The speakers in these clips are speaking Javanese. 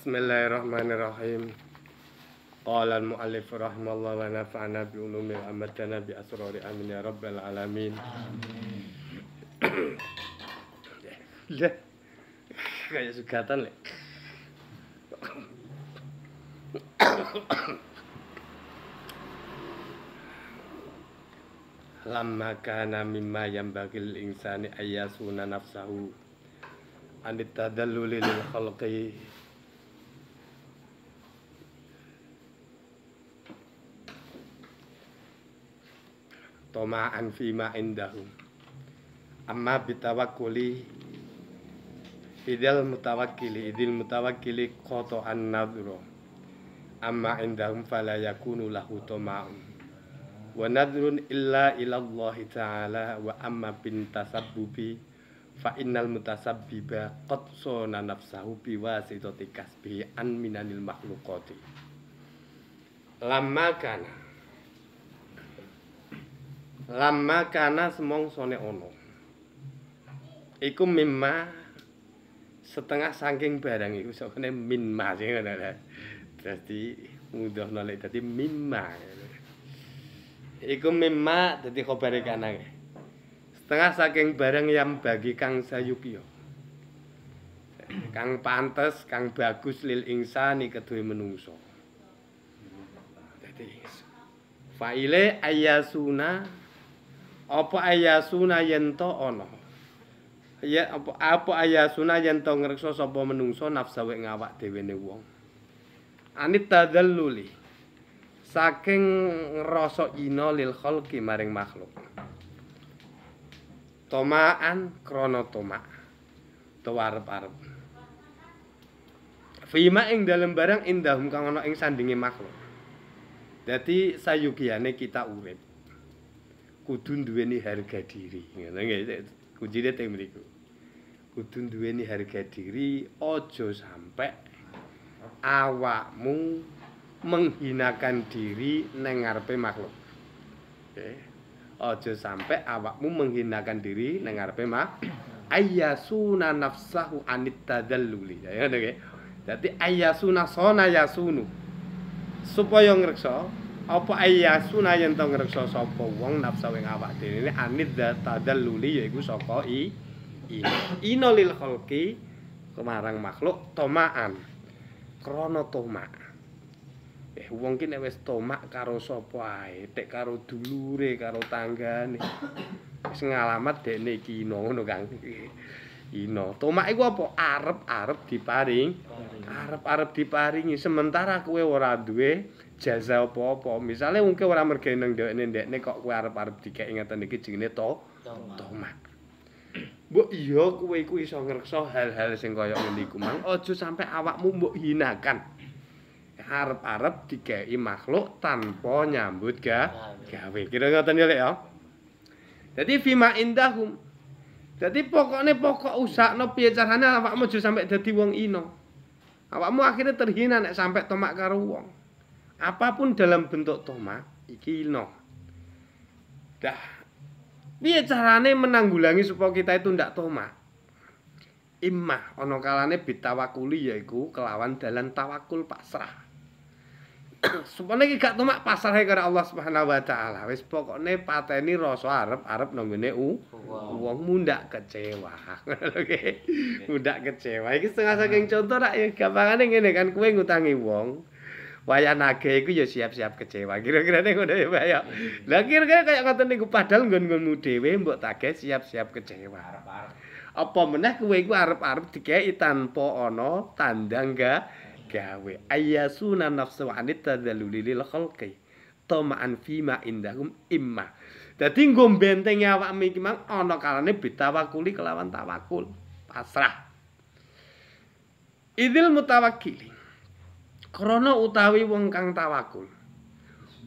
Bismillahirrahmanirrahim. Qala al-muallif rahimallahu wa nafa'ana bi ulumi wa amatana bi asrari amin ya rabbal alamin. Lah. Kayak sugatan lek. Lamma kana mimma yambagil insani ayyasuna nafsahu anit tadalluli lil khalqi toma'an fima indahum amma bitawakkuli idil mutawakkili idil mutawakkili an nadro amma indahum fala yakunu lahu toma'un wa nadrun illa ilallahi ta'ala wa amma bin tasabbubi fa innal mutasabbiba qad sona nafsahu bi wasitati kasbi an minanil makhluqati. Lamma kana lamma kana semongsone ana iku mimma setengah saking barang iku sakene minma sing ngono dadi mudhono lek dadi mimma. Iku mimma dadi khabare kana setengah saking barang yang bagi kang sayupya kang pantes kang bagus lil insani kedue menungso. Dadi faile ayasuna apa ayasuna yen to ana? Ya apa apa ayasuna yen to ngreksa sapa menungso nafsu wek ngawak dhewe ne wong? Anit tadalluli saking rasa ina lil khalqi maring makhluk. Tomaan krana tomak. Utawa arep-arep. Fima ing dalem barang indahum kang ana ing sandinge makhluk. Dadi sayugiane kita urip. Kudu duweni harga diri ngono nggih kuncine teng mriku kudu duweni harga diri aja sampe awakmu menghinakan diri nang ngarepe makhluk. Nggih aja sampe awakmu menghinakan diri nang ngarepe mak ayyasuna nafsahu anit tadalluli. Ya ngono nggih dadi ayyasuna sona yasunu. Supaya ngreksa apa ayyasuna yen to ngreksa sapa wong nafsu ing awak dhewe? Anid tadalluli yaiku saka i ina lil khalqi kemarang makhluk tomaan. Krana tomak. Eh wong ki nek wis tomak karo sapa ae? Tek karo dulure karo tanggane. Wis ngalamat dekne iki ngono Kang. Ino, tomak iku apa? Arep-arep diparing. Arep-arep diparingi. Sementara kowe ora duwe jasa apa-apa. Misale mungkin ora mergane nang dhekne ndekne kok kowe arep-arep dikeki ngeten iki jenenge to tomak. Mbok iya kowe iku iso hal-hal sing kaya ngene iku mang aja sampe awakmu mbok hinakan. Arep-arep dikeki makhluk tanpa nyambut ga gawe. Kira ngoten ya, Lek ya. Dadi fima indahum. Dadi pokokne pokok usahno piye carane awakmu aja sampe dadi wong ino. Awakmu akhirnya terhina nek sampe tomak karo wong. Apapun dalam bentuk tomat iki ino. Dah. Piye carane menanggulangi supaya kita itu ndak tomat? Imah ana kalane bitawakuli yaiku kelawan dalan tawakul pasrah. Supane iki gak tomak pasrah karo Allah Subhanahu wa taala. Wis pokokne pateni rasa arep-arep nang ngene u wong mundak kecewa. Ngono Mundak kecewa. Iki setengah saking contoh rak ya gampangane ngene kan kowe ngutangi wong. Wayah nage iku ya siap-siap kecewa. Kira-kira ning ngono ya, Pak ya. Lah kira-kira kaya ngoten niku padahal nggon-nggonmu dhewe mbok tage siap-siap kecewa. Apa meneh kowe iku arep-arep dikeki tanpa ana tandang ga gawe. Ayyasuna nafsu anit tadzaluli lil khalqi. Tama'an fima indahum imma. Dadi nggo bentengi awakmu iki mang ana kalane bitawakuli kelawan tawakul. Pasrah. Idil mutawakkili. Krana utawi wong kang tawakul.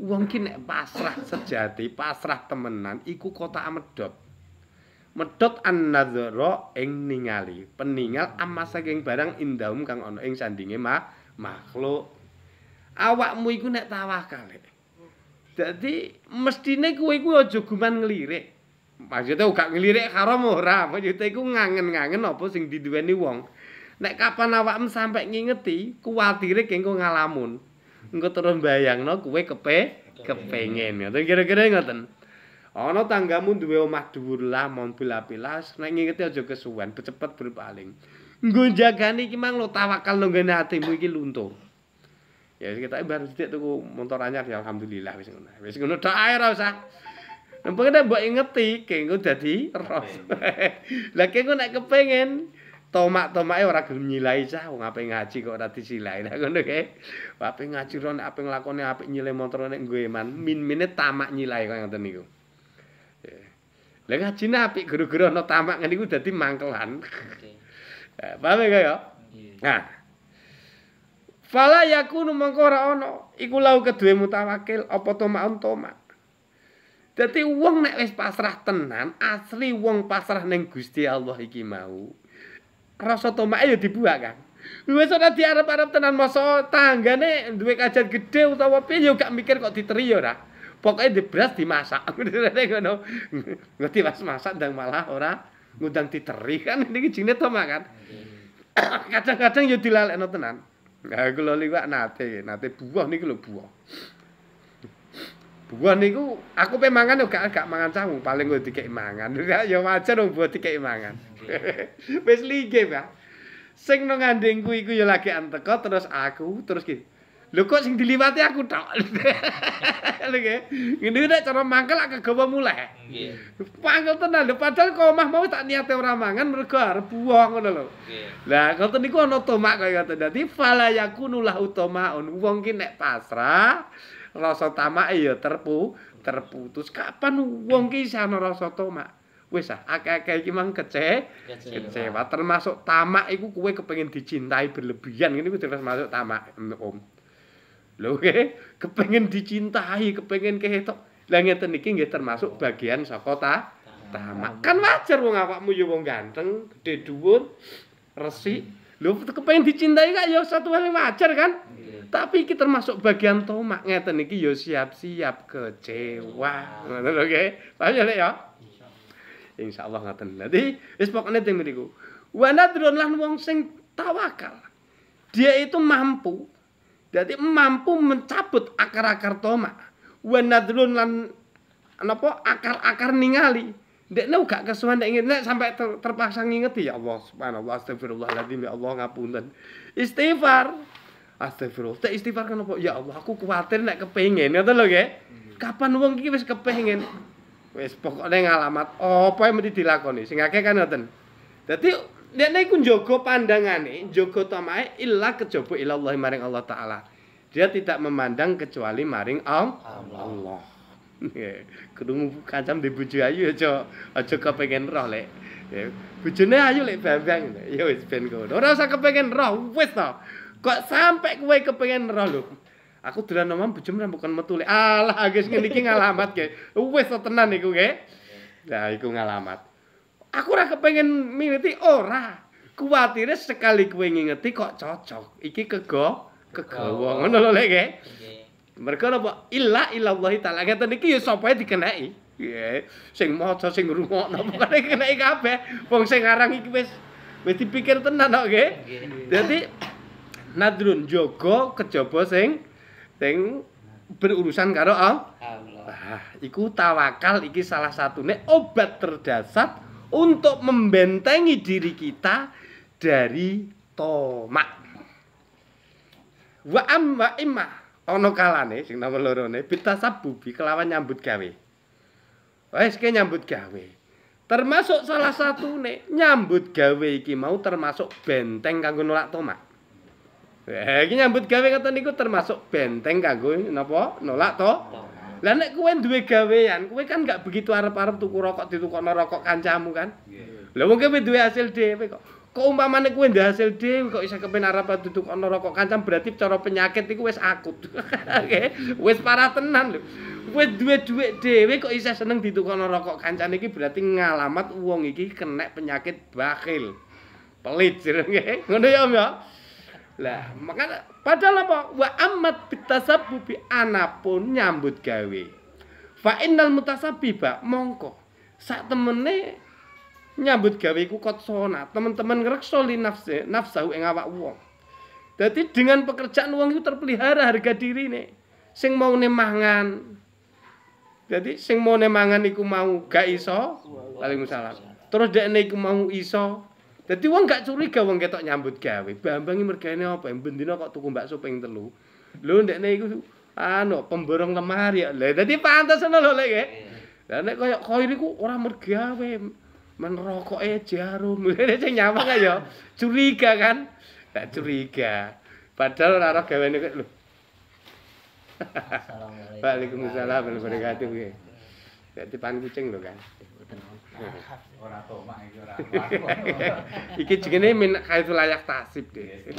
Wong ki nek pasrah sejati pasrah temenan iku kota medhot medhot an-nadzara ing ningali peningal amma saking barang indahum kang ana ing sandinge ma makhluk. Awakmu iku nek tawakal dadi mestine kowe iku aja guman nglirik maksudnya gak nglirik haram ora maksudnya iku ngangen-ngangen apa sing diduweni wong nek kapan awakmu sampe ngingeti kuwatire kengko ngalamun. Engko terus bayangno kuwe kepe kepengen ngoten kira-kira ngoten. Ana tanggamu duwe omah dhuwur lah mobil apilas nek ngingeti aja kesuwen cepet berpaling nggo jagani iki mang lo tawakal nang ngene atimu iki luntur. Ya kita baru sithik tuku motor anyar ya alhamdulillah wis ngono. Wis ngono tok ae ora usah. Nek mbok ingeti kengko dadi ros. Lah kengko nek kepengin tomak-tomake ora gelem nyilai cah wong ape ngaji kok ora disilai. Lah ngono kae. Ape ngaji ro nek ape nglakone apik nyilai motor nek nggo eman, min-mine tamak nyilai kaya ngoten niku. Lah ngajine apik guru-guru ana tamak ngene iku dadi mangkelan. Paham ya kaya? Nah. Fala yakunu mongko ora ana iku lau kedue mutawakil apa tomak tomak. Dadi wong nek wis pasrah tenan, asli wong pasrah ning Gusti Allah iki mau. Rasa tomake ya dibuak, Kang. Wis ora diarep-arep tenan masa tanggane duwe kajat gedhe utawa piye ya gak mikir kok diteri ora. Pokoke di beras dimasak. Ngono. Ngerti pas masak ndang malah ora ngundang diteri kan niki jenenge tomak kan. Kadang-kadang ya dilalekno tenan. Lah kula liwat nate, nate buah niki lho buah. Buah niku aku pe mangan yo gak gak mangan camu, paling kok dikek mangan. Ya wajar wong buah dikek mangan. Wis lige, Pak. Sing nang ngandengku iku ya lagi anteko terus aku terus ki. Lho kok sing diliwati aku tok. Lho nggih. Ngene nek cara mangkel ak kegawa muleh. Nggih. Pangkel tenan lho padahal kok omah mau tak niate ora mangan mergo arep buah ngono lho. Lah ngoten niku ana tomak kaya ngoten. Dadi fala yakunulah utamaun. Wong ki nek pasrah rasa tamake ya terpu terputus. Kapan wong ki isa ana rasa tamak? Wis ah akeh-akeh iki mang kece kecewa. termasuk tamak iku kowe kepengin dicintai berlebihan. Ngene iku termasuk tamak om. Lho ke kepengin dicintai kepengin ketok lah ngeten iki nggih termasuk bagian saka ta tamak. kan wajar wong awakmu ya wong ganteng gede dhuwur resik lho kepengin dicintai kok ya satu hal yang wajar kan Tapi iki termasuk bagian tomak ngeten iki ya siap-siap kecewa. Ngono lho nggih. Paham ya, Lek ya? Insyaallah ngoten. Dadi wis pokokne teng mriku. Wa nadrun lan wong sing tawakal. Dia itu mampu. Jadi mampu mencabut akar-akar tomak. Wa nadrun lan napa akar-akar ningali. Dekne gak kesuwen nek nek sampai ter, terpaksa ngingeti ya Allah subhanallah astagfirullahaladzim ya Allah ngapunten. Istighfar. Astagfirullah. Tak istighfar kan apa? Ya Allah, aku kuwatir nek kepengin. Ngoten lho nggih. Kapan wong iki wis kepengin? Wis pokoke ngalamat apa yang mesti dilakoni. Sing akeh kan ngoten. Dadi nek iku njaga pandangane, njaga tamae illa kejaba ilallah maring Allah taala. Dia tidak memandang kecuali maring Allah. Nggih. Krungu kancam di bojo ayu aja aja kepengin roh lek. Bojone ayu lek bambang. Ya wis ben ngono. Ora usah kepengin roh, wis to. kok sampe kowe kepengin roh lho. Aku dolan omah bojomu bukan metu lek. Alah, guys ngene iki ngalamat ge. Wis tenan iku ge. Lah iku ngalamat. Aku ora kepengin mimiti ora. Kuwatire sekali kowe ngingeti kok cocok. Iki kego kegawa ngono lho lek ge. Mereka apa? Illa illallah ta'ala. Ngeten iki ya sapa dikeneki. Nggih. Sing maca sing ngrungokno pokoke keneki kabeh. Wong sing aran iki wis wis dipikir tenan kok nggih. Dadi nadrun jaga kejaba sing sing berurusan karo Allah. Ah, iku tawakal iki salah satune obat terdasar untuk membentengi diri kita dari tomak. Wa amma imma ana kalane sing nomor lorone bitasabubi kelawan nyambut gawe. Wes ke nyambut gawe. Termasuk salah satu nih nyambut gawe iki mau termasuk benteng kanggo nolak tomak. Eh, iki nyambut gawe ngoten niku termasuk benteng kanggo napa nolak to. Lah nek kowe duwe gawean, kowe kan gak begitu arep-arep tuku rokok ditukokno rokok kancamu kan. Lah wong kowe duwe hasil dhewe kok. Kok umpamane kowe duwe hasil dhewe kok iso kepen arep ditukokno rokok kancam berarti cara penyakit iku wis akut. Oke, wis parah tenan lho. Kowe duwe dhuwit dhewe kok iso seneng ditukokno rokok kancane iki berarti ngalamat wong iki kena penyakit bakhil. Pelit jenenge. Ngono ya, Mbak. Lah, makanya padahal apa? Wa amat bitasabbubi anapun nyambut gawe. Fa innal mutasabbiba mongko sak temene nyambut gawe iku kotsona teman-teman ngrekso li nafse nafsahu ing awak wong dadi dengan pekerjaan wong itu terpelihara harga dirine sing mau mangan Jadi sing mau mangan iku mau gak iso, Waalaikumsalam. Terus dekne iku mau iso. Dadi wong gak curiga wong ketok nyambut gawe. Bambang iki mergane apa? Bendina kok tuku bakso ping telu. Lho dekne iku anu pemborong lemari ya. Lah dadi pantes ngono lho lek. Lah nek koyo koir iku ora mergawe. Men rokoke jarum. Lha sing nyawang ya curiga kan? Gak curiga. Padahal ora ora gawene lho. Waalaikumsalam warahmatullahi wabarakatuh. Dadi pan kucing lho kan. Ora tomak iki ora. Iki jenenge min kaitu layak tasib deh.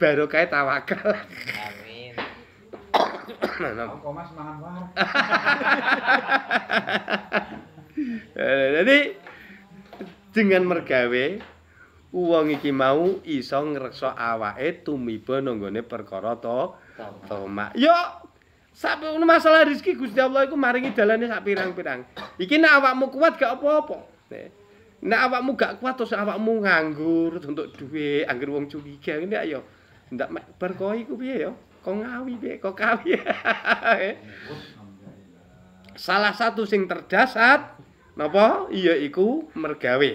Baru kae tawakal. Amin. Kok Mas mangan war. Eh, Jadi dengan mergawe wong iki mau iso ngrekso awake tumiba nanggone perkara to tomak. Yo Sampai masalah rezeki Gusti Allah iku maringi dalane sak pirang-pirang. Iki nek awakmu kuat gak apa-apa. Nek awakmu gak kuat terus awakmu nganggur untuk duit, angger wong curiga ngene ayo. Ndak mek berkoh iku piye yo? Kok ngawi piye? Kok kawi? Salah satu sing terdasar napa? Iya iku mergawe.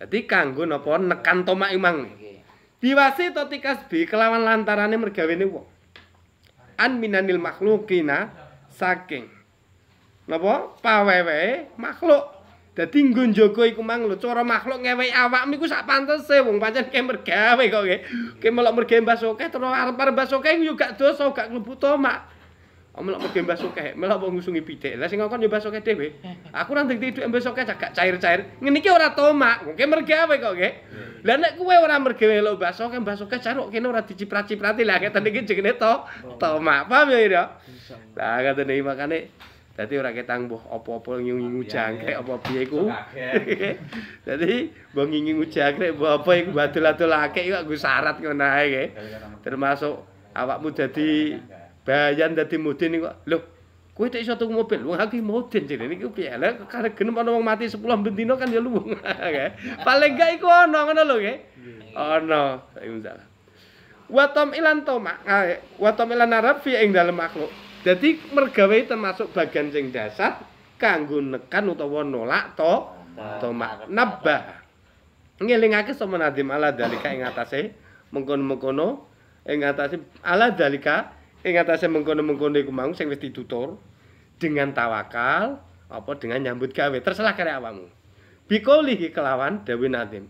Dadi kanggo napa nekan tomak imang. Diwasi to tikas bi kelawan lantarane mergawene wong. an minanil makhlukina saking napa pawewe makhluk dadi nggo njaga iku mang lho cara makhluk ngeweki awakmu iku sak pantese wong pancen ke mergawe kok nggih ke melok mergawe basoke terus arep-arep basoke yo gak dosa gak mlebu tomak Melok mergawe basoke melok mbok ngusungi pitik lah sing ngokon yo basoke dhewe. Aku nang dadi dhek basoke gak cair-cair. Ngene iki ora tomak. Wong ke mergawe kok nggih? Lah nek kowe ora mergawe lho bakso kan bakso kecaruk kene ora diciprat-ciprati. Lah ngeten iki jenenge to tomak. Paham ya ira. Lah ngeten iki makane dadi ora ketang mbuh apa-apa ngingu jangkrik apa piye iku. Dadi mbok ngingu jangkrik mbok apa iku badul-adulake iku nggo syarat ngono ae nggih. Termasuk awakmu dadi bayan dadi mudin iku lho Kowe tak iso tuku mobil, wong aku modin jane niku piye? Lah karek genem ana wong mati 10 bendina kan ya luwung. Paling gak iku ana ngono lho nggih. Ana, saiki Wa tam ilan toma, wa tam ilan arab fi ing dalem makhluk. Dadi mergawe termasuk bagian sing dasar kanggo nekan utawa nolak to. Toma nabah. Ngelingake sama nadim ala dalika ing atase mengkono-mengkono ing atase ala dalika ing atase mengkono-mengkono iku mau sing wis ditutur dengan tawakal apa dengan nyambut gawe. Terserah kare awakmu. Bikolihi kelawan dawe nadim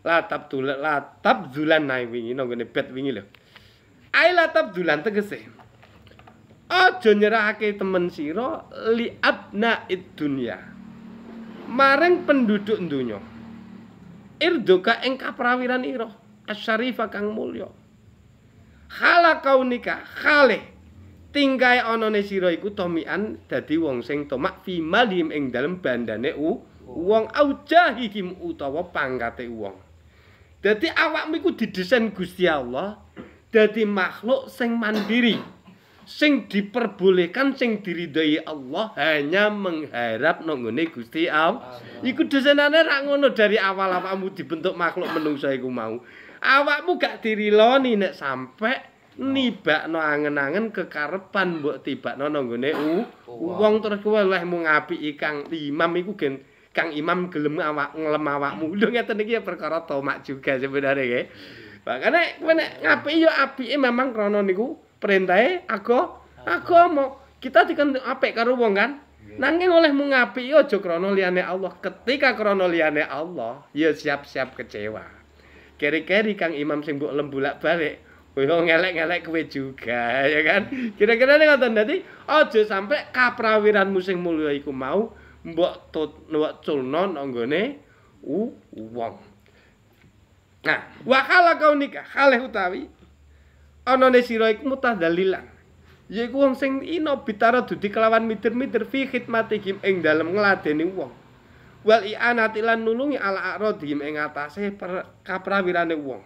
latap tulan latap zulan nae wingi nang bet wingi lho. Ae latap zulan tegese. Aja nyerahake temen sira li abna dunya. Maring penduduk donya. Irdoka ing kaprawiran ira asyarifa kang mulya khala kaunika khale. Tingkae anane sira iku tomian dadi wong sing tomak fi malim ing dalem bandane u wong aujahihim utawa pangkate wong. Dadi awakmu iku didesain Gusti Allah dadi makhluk sing mandiri sing diperbolehkan sing diridhoi Allah hanya mengharap nonggone Gusti Allah. Iku desainane ra ngono dari awal awakmu dibentuk makhluk menungsa iku mau awakmu gak diriloni nek sampai nibakno angen-angen kekarepan mbok tibakno nang gone wong terus kowe leh mung ngapiki Kang Imam iku gen Kang Imam gelem awak nglem awakmu. Lho ngeten iki ya perkara tomak juga sebenarnya nggih. Makane kowe nek ngapiki ya apike memang krana niku perintahe aga agama. kita diken apik karo wong kan? Nanging oleh mung ngapiki aja krana liyane Allah. Ketika krana liyane Allah ya siap-siap kecewa keri-keri Kang Imam sing mbok lembulak balik Kowe ngelek-ngelek kowe juga ya kan. Kira-kira nek ngoten dadi aja sampe kaprawiranmu sing mulya iku mau mbok mbok culno u wong. Nah, wa khala kaunika khaleh utawi ana ne sira iku mutadalilan. Yaiku wong sing ino bitara dudi kelawan mitir-mitir fi khidmatihim ing dalem ngladeni wong. Wal i'anati lan nulungi ala aradhim ing atase kaprawirane wong.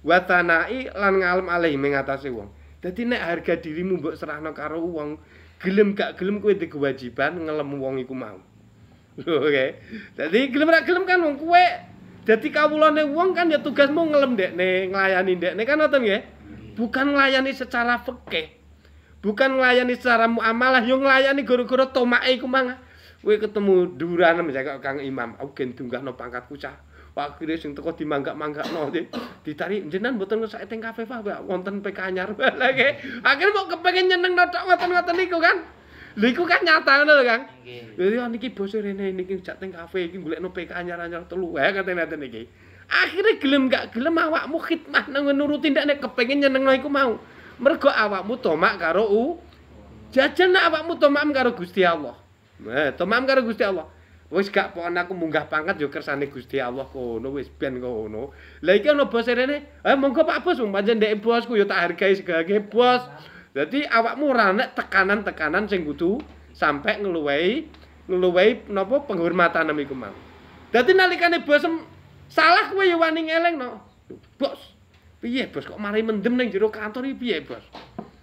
watanai lan ngalem alih mengatasi wong. Dadi nek harga dirimu mbok serahno karo wong, gelem gak gelem kowe di kewajiban ngelem wong iku mau. Oke. Dadi gelem ra gelem kan wong kowe dadi kawulane wong kan ya tugasmu ngelem dekne, nglayani dekne kan ngoten nggih. Bukan nglayani secara fikih. Bukan nglayani secara muamalah, yo nglayani gara-gara tomake iku mang. Kowe ketemu duran misalnya Kang Imam, aku gen dunggahno pangkatku cah. Akhire sing teko dimanggak-manggakno ditari jenengan mboten ngesake teng kafe Pak, wonten PK anyar. Lah akhire mau kepengin nyeneng tok ngoten-ngoten niku kan. Lha iku kan nyata ngono lho, Kang. Jadi niki bos rene niki jak teng kafe iki golekno PK anyar-anyar telu wae katene ngeten iki. Akhire gelem gak gelem awakmu khidmah nang nuruti ndekne kepengin nyenengno iku mau. Mergo awakmu tomak karo u jajan awakmu tomak karo Gusti Allah. Eh, tomak karo Gusti Allah. Wis gak pokon aku munggah pangkat yo kersane Gusti Allah kono wis ben kono. Lah iki ana bos rene, eh monggo Pak Bos, pancen ndek bosku yo tak hargai segage bos. Dadi awakmu ora nek tekanan-tekanan sing kudu sampai ngeluwehi ngeluwehi napa penghormatan iku mau. Dadi nalikane bos salah kowe yo wani ngelingno. Bos, piye bos kok mari mendem ning jero kantor iki piye bos?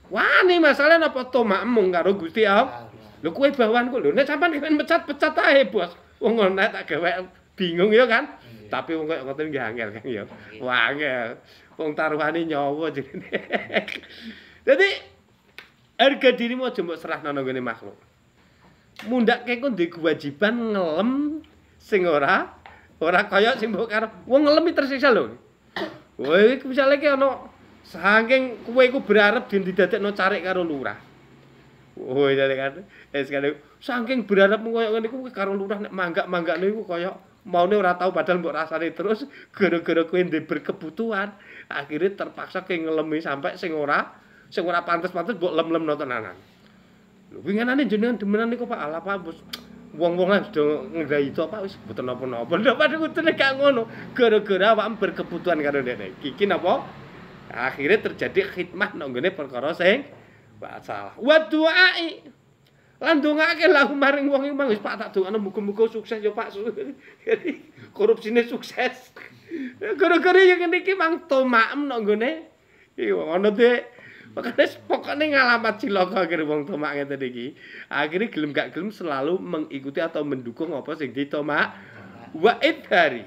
Wani masalah napa to makmung karo Gusti Allah. Lho kowe bawanku lho nek sampean kepengin pecat-pecat ae bos. Wong ngono tak gawe bingung ya kan. Tapi wong kok ngoten nggih angel kan ya. Wah angel. Wong taruhane nyawa jenenge. Dadi harga dirimu aja mbok serahno nang ngene makhluk. Mundhake kok duwe kewajiban ngelem sing ora ora kaya sing mbok karep. Wong ngelemi tersisa lho. Wah, iki misale ki ana saking kowe iku berarep den didadekno carik karo lurah. Oh, jadi kan. Eh sekali saking berharap koyo ngene iku karo lurah nek manggak-manggakne iku kaya maune ora tau padahal mbok rasane terus gara-gara kowe ndek berkebutuhan akhirnya terpaksa ke ngelemi sampai sing ora sing ora pantes-pantes mbok lem-lemno tenanan. Lho winginane jenengan demenan niku Pak ala Pak bos. Wong-wong lah sudah nggahi itu apa wis mboten napa-napa. Lha padha kudune gak ngono. Gara-gara awak berkebutuhan karo dene. Iki napa? Akhirnya terjadi khidmah nang ngene perkara sing salah. Wa du'ai. Lan dongake lahu maring wong iki wis Pak tak dongano muga-muga sukses ya Pak. Korupsine sukses. Gara-gara yang ngene iki mang tomaem nang ngene. Iki ngono Dik. Makanya pokoknya ngalamat cilaka akhirnya wong tomak ngeten iki. Akhirnya gelem gak gelem selalu mengikuti atau mendukung apa sing ditomak wa idhari.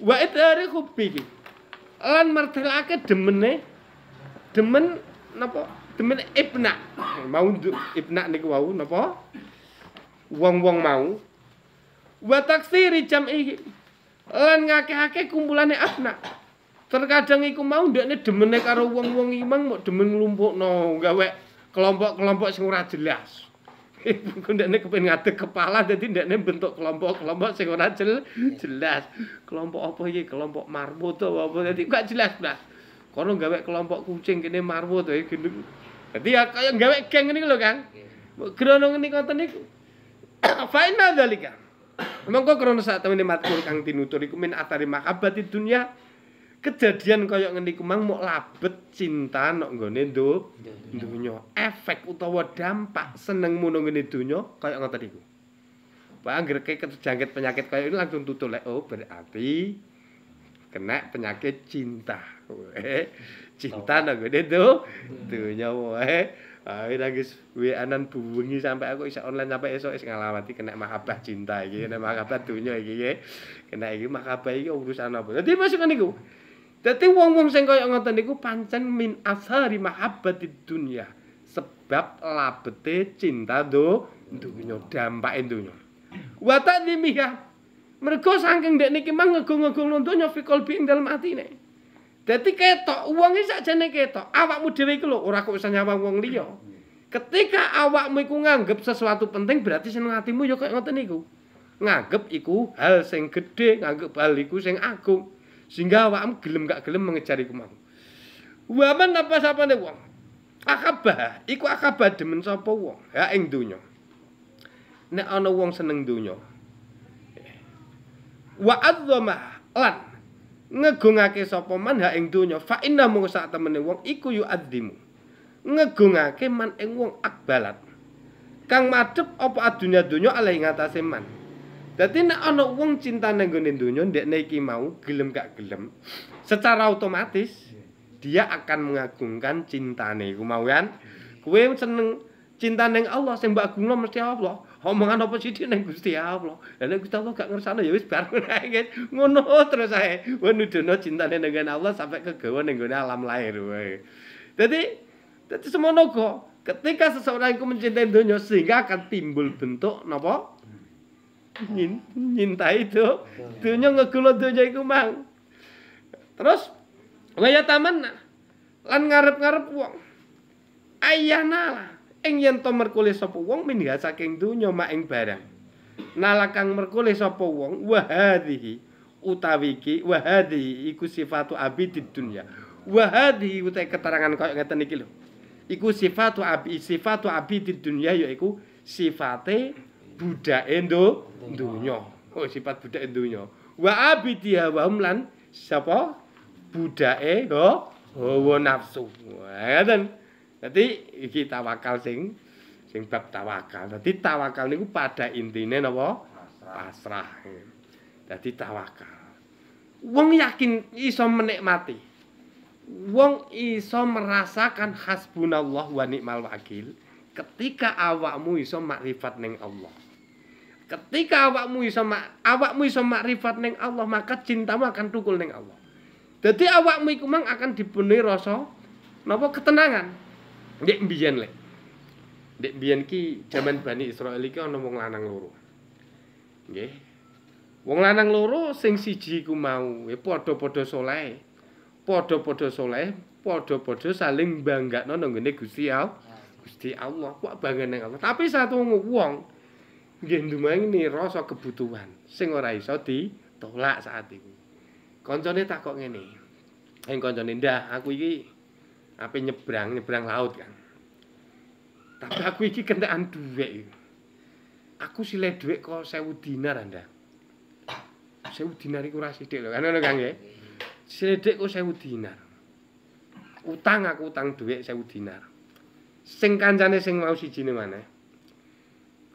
Wa idhari hubbi iki. Lan martelake demene demen napa? Demen ibna. Mau ibna niku wau napa? Wong-wong mau wa taksiri jam'i lan ngakeh-akeh kumpulane abna. Terkadang iku mau ndekne demene karo wong-wong imang mok demen nglumpukno gawe kelompok-kelompok sing ora jelas. Iku ndekne kepengin ngadeg kepala dadi ndekne bentuk kelompok-kelompok sing ora jelas. Kelompok apa iki? Kelompok marmo to apa dadi gak jelas blas. Kono gawe kelompok kucing kene marmo to iki. Dadi ya kaya gawe geng ngene lho Kang. Grono ngene ngoten niku. Faina dalika. Monggo krono sak temene matur kang tinutur iku min atari mahabbati dunya. Kejadian kaya ngene iku mang mok labet cinta nok nggone dunya efek utawa dampak senengmu nang ngene dunya kaya ngoten iku Pak anggere kejangkit penyakit kaya ini langsung tutul lek oh berarti kena penyakit cinta cinta nang ngene ndo dunya wae Ayo nangis we anan buwengi sampai aku isa online sampai esok is ngalamati kena mahabbah cinta iki kena mahabbah dunya iki kena iki mahabbah iki urusan apa dadi masuk niku Dadi wong-wong sing kaya ngoten niku pancen min asari mahabbati dunya. Sebab labete cinta do dunya dampake dunya. Wa ta'dhimiha. Mergo saking ndek niki mang ngegung-ngegung dunya fi qalbi ing dalem atine. Dadi ketok wong iki sakjane ketok. Awakmu dhewe iku lho ora kok bisa nyawang wong liya. Ketika awakmu iku nganggep sesuatu penting berarti seneng atimu ya kaya ngoten niku. Nganggep iku hal sing gedhe, nganggep hal iku sing agung. sehingga awakmu gelem gak gelem mengejar iku mau. Waman apa sapane wong? Akabah, iku akabah demen sapa wong? Ya ing donya. Nek ana wong seneng donya. Wa adzama lan ngegungake sapa man ha ing donya fa inna mung sak temene wong iku yu adzimu. Ngegungake man ing wong akbalat. Kang madhep apa adunya donya alih ngatasé man. Dadi nek ana wong cinta nang gone donya ndekne iki mau gelem gak gelem, secara otomatis dia akan mengagungkan cintane iku mau kan. Kowe seneng cinta ning Allah sing mbak gungno mesti Allah. Omongan apa sithik ning Gusti Allah. Lah nek Gusti Allah gak ngersano ya wis bar ngono terus ae. Nuduhno cintane dengan Allah sampai kegawa ning gone alam lahir wae. Dadi dadi semono kok ketika seseorang itu mencintai dunia sehingga akan timbul bentuk napa? Nyin, nyintai itu dunia ngegulo dunia iku mang. Terus waya taman lan ngarep-ngarep wong. Ayana lah. Ing yen to merkule sapa wong minha saking donya mak ing barang. Nalakang merkule sapa wong wa hadhihi utawi iki wa hadhihi iku sifatu abidid dunya. Wa hadhihi utawi keterangan kaya ngeten iki lho. Iku sifatu abi sifatu abidid dunya yaiku sifate budake ndo donya. Oh sifat budake donya. Wa abidiha wa lan sapa? Budake ho hawa nafsu. Ngeten Dadi iki tawakal sing sing bab tawakal. Dadi tawakal niku pada intine napa? Pasrah. Dadi tawakal. Wong yakin iso menikmati. Wong iso merasakan hasbunallah wa ni'mal wakil ketika awakmu iso makrifat ning Allah. Ketika awakmu iso awakmu iso makrifat ning Allah, maka cintamu akan tukul ning Allah. Dadi awakmu iku mang akan dipenuhi rasa napa ketenangan. Ndek mbiyen lek. Ndek mbiyen ki jaman Bani Israil iki ana wong lanang loro. Nggih. Wong lanang loro sing siji ku mau padha-padha saleh. Padha-padha saleh, padha-padha saling banggakno nang ngene Gusti Allah. Gusti Allah, kok bangga nang Allah. Tapi satu wong nggih ndumangi rasa kebutuhan sing ora iso ditolak saat iku. Koncone takok ngene. Ing koncone ndah aku iki apa nyebrang nyebrang laut kan. Tapi aku iki kentekan duit aku sile duit kok sewu dinar anda. Sewu dinar iku ora sithik lho kan ngono Kang nggih sile duit kok sewu dinar. Utang aku utang duit sewu dinar. Sing kancane sing mau sijine maneh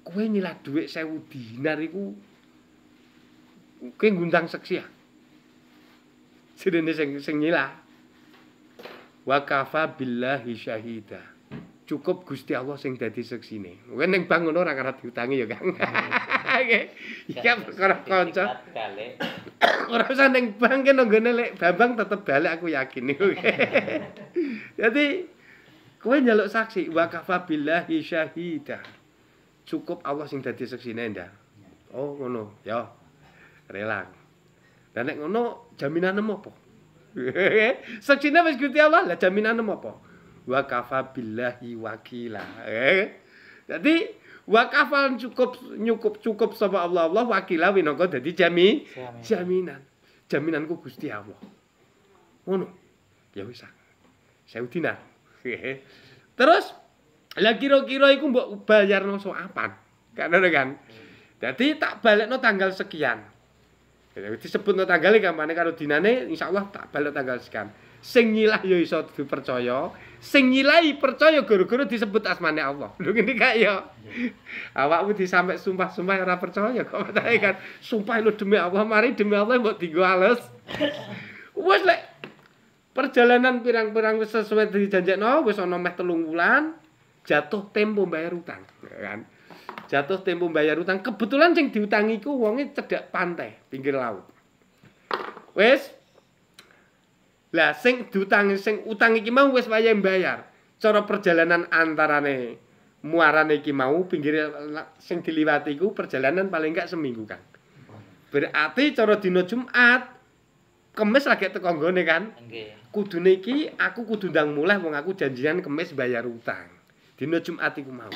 kowe nyilat duit sewu dinar iku kowe ngundang seksi ya Sirene sing sing nyilah wa kafa billahi syahida. Cukup Gusti Allah sing dadi seksine. Kowe ning bang ngono ora karo diutangi ya Kang. Iki perkara kanca. Ora usah ning bang kene nggone lek Bambang tetep balik aku yakin. Niku jadi kowe njaluk saksi wa kafa billahi syahida. Cukup Allah sing dadi seksine ndak? Oh ngono. Ya. Rela. Dan nek ngono jaminan apa Saksine wis Gusti Allah, lah jaminan apa? Wa kafa billahi wakila. Eh? Jadi wa kafal cukup nyukup cukup sapa Allah Allah wakila winangka dadi jami jaminan. Jaminanku Gusti Allah. Ngono. Ya wis. Sewu dinar. Terus lah kira-kira iku mbok bayarno soapan. Kan kan. Dadi tak balekno tanggal sekian. Disebut no tanggal kampane karo dinane insyaallah tak balik tanggal sekian. Sing nyilah ya iso dipercaya. Sing nyilahi percaya gara-gara disebut asmane Allah. Lho ngene kak ya? Awakmu disampe sumpah-sumpah ora percaya kok matahe kan. Sumpah lu demi Allah mari demi Allah mbok digo ales. Wis lek perjalanan pirang-pirang wis sesuai dijanjekno wis ana meh telung wulan jatuh tempo bayar utang kan jatuh tempo bayar utang. Kebetulan sing diutangi ku wonge cedhak pantai pinggir laut. Wis lah sing diutangi sing utang iki mau wis wayahe bayar cara perjalanan antarane muarane iki mau pinggir sing diliwati ku perjalanan paling enggak seminggu kan berarti cara dina Jumat kemis lagi teko nggone kan? Nggih. Kudune iki aku kudu ndang mulai wong aku janjian kemis bayar utang. Dina Jumat iku mau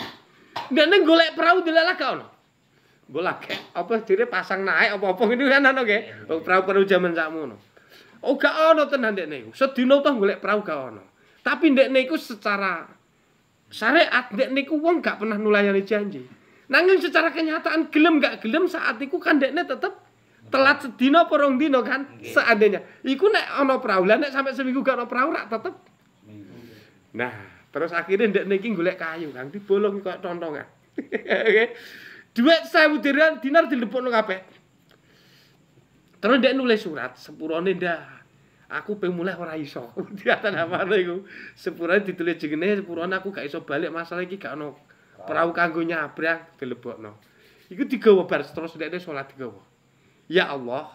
Ning golek perahu dilalah gak ono. Golek apa dire pasang naik apa-apa ngene kan ono nggih. Perahu-perahu jaman sakmono. Oh gak ono tenan ndek niku. Sedina toh golek perahu gak ono. Tapi ndek niku secara syariat ndek niku wong gak pernah nulayani janji. Nanging secara kenyataan gelem gak gelem saat iku kan ndekne tetep telat sedina apa rong dina kan seandainya. Iku nek ana perahu, lah nek sampe seminggu gak ana perahu rak tetep. Nah, Terus akhirnya ndak niki golek kayu, Kang, dibolong kok tontongan. Duit 1000 dinar dinar dilepokno kabeh. Terus ndak nulis surat, sepurane ndak. Aku pengen mulai ora iso. Diatan apa iku? Sepurane ditulis jenenge, sepurane aku gak iso balik masalah iki gak ono Perahu kanggo nyabrang dilebokno. Iku digawa bar terus dekne salat digawa. Ya Allah.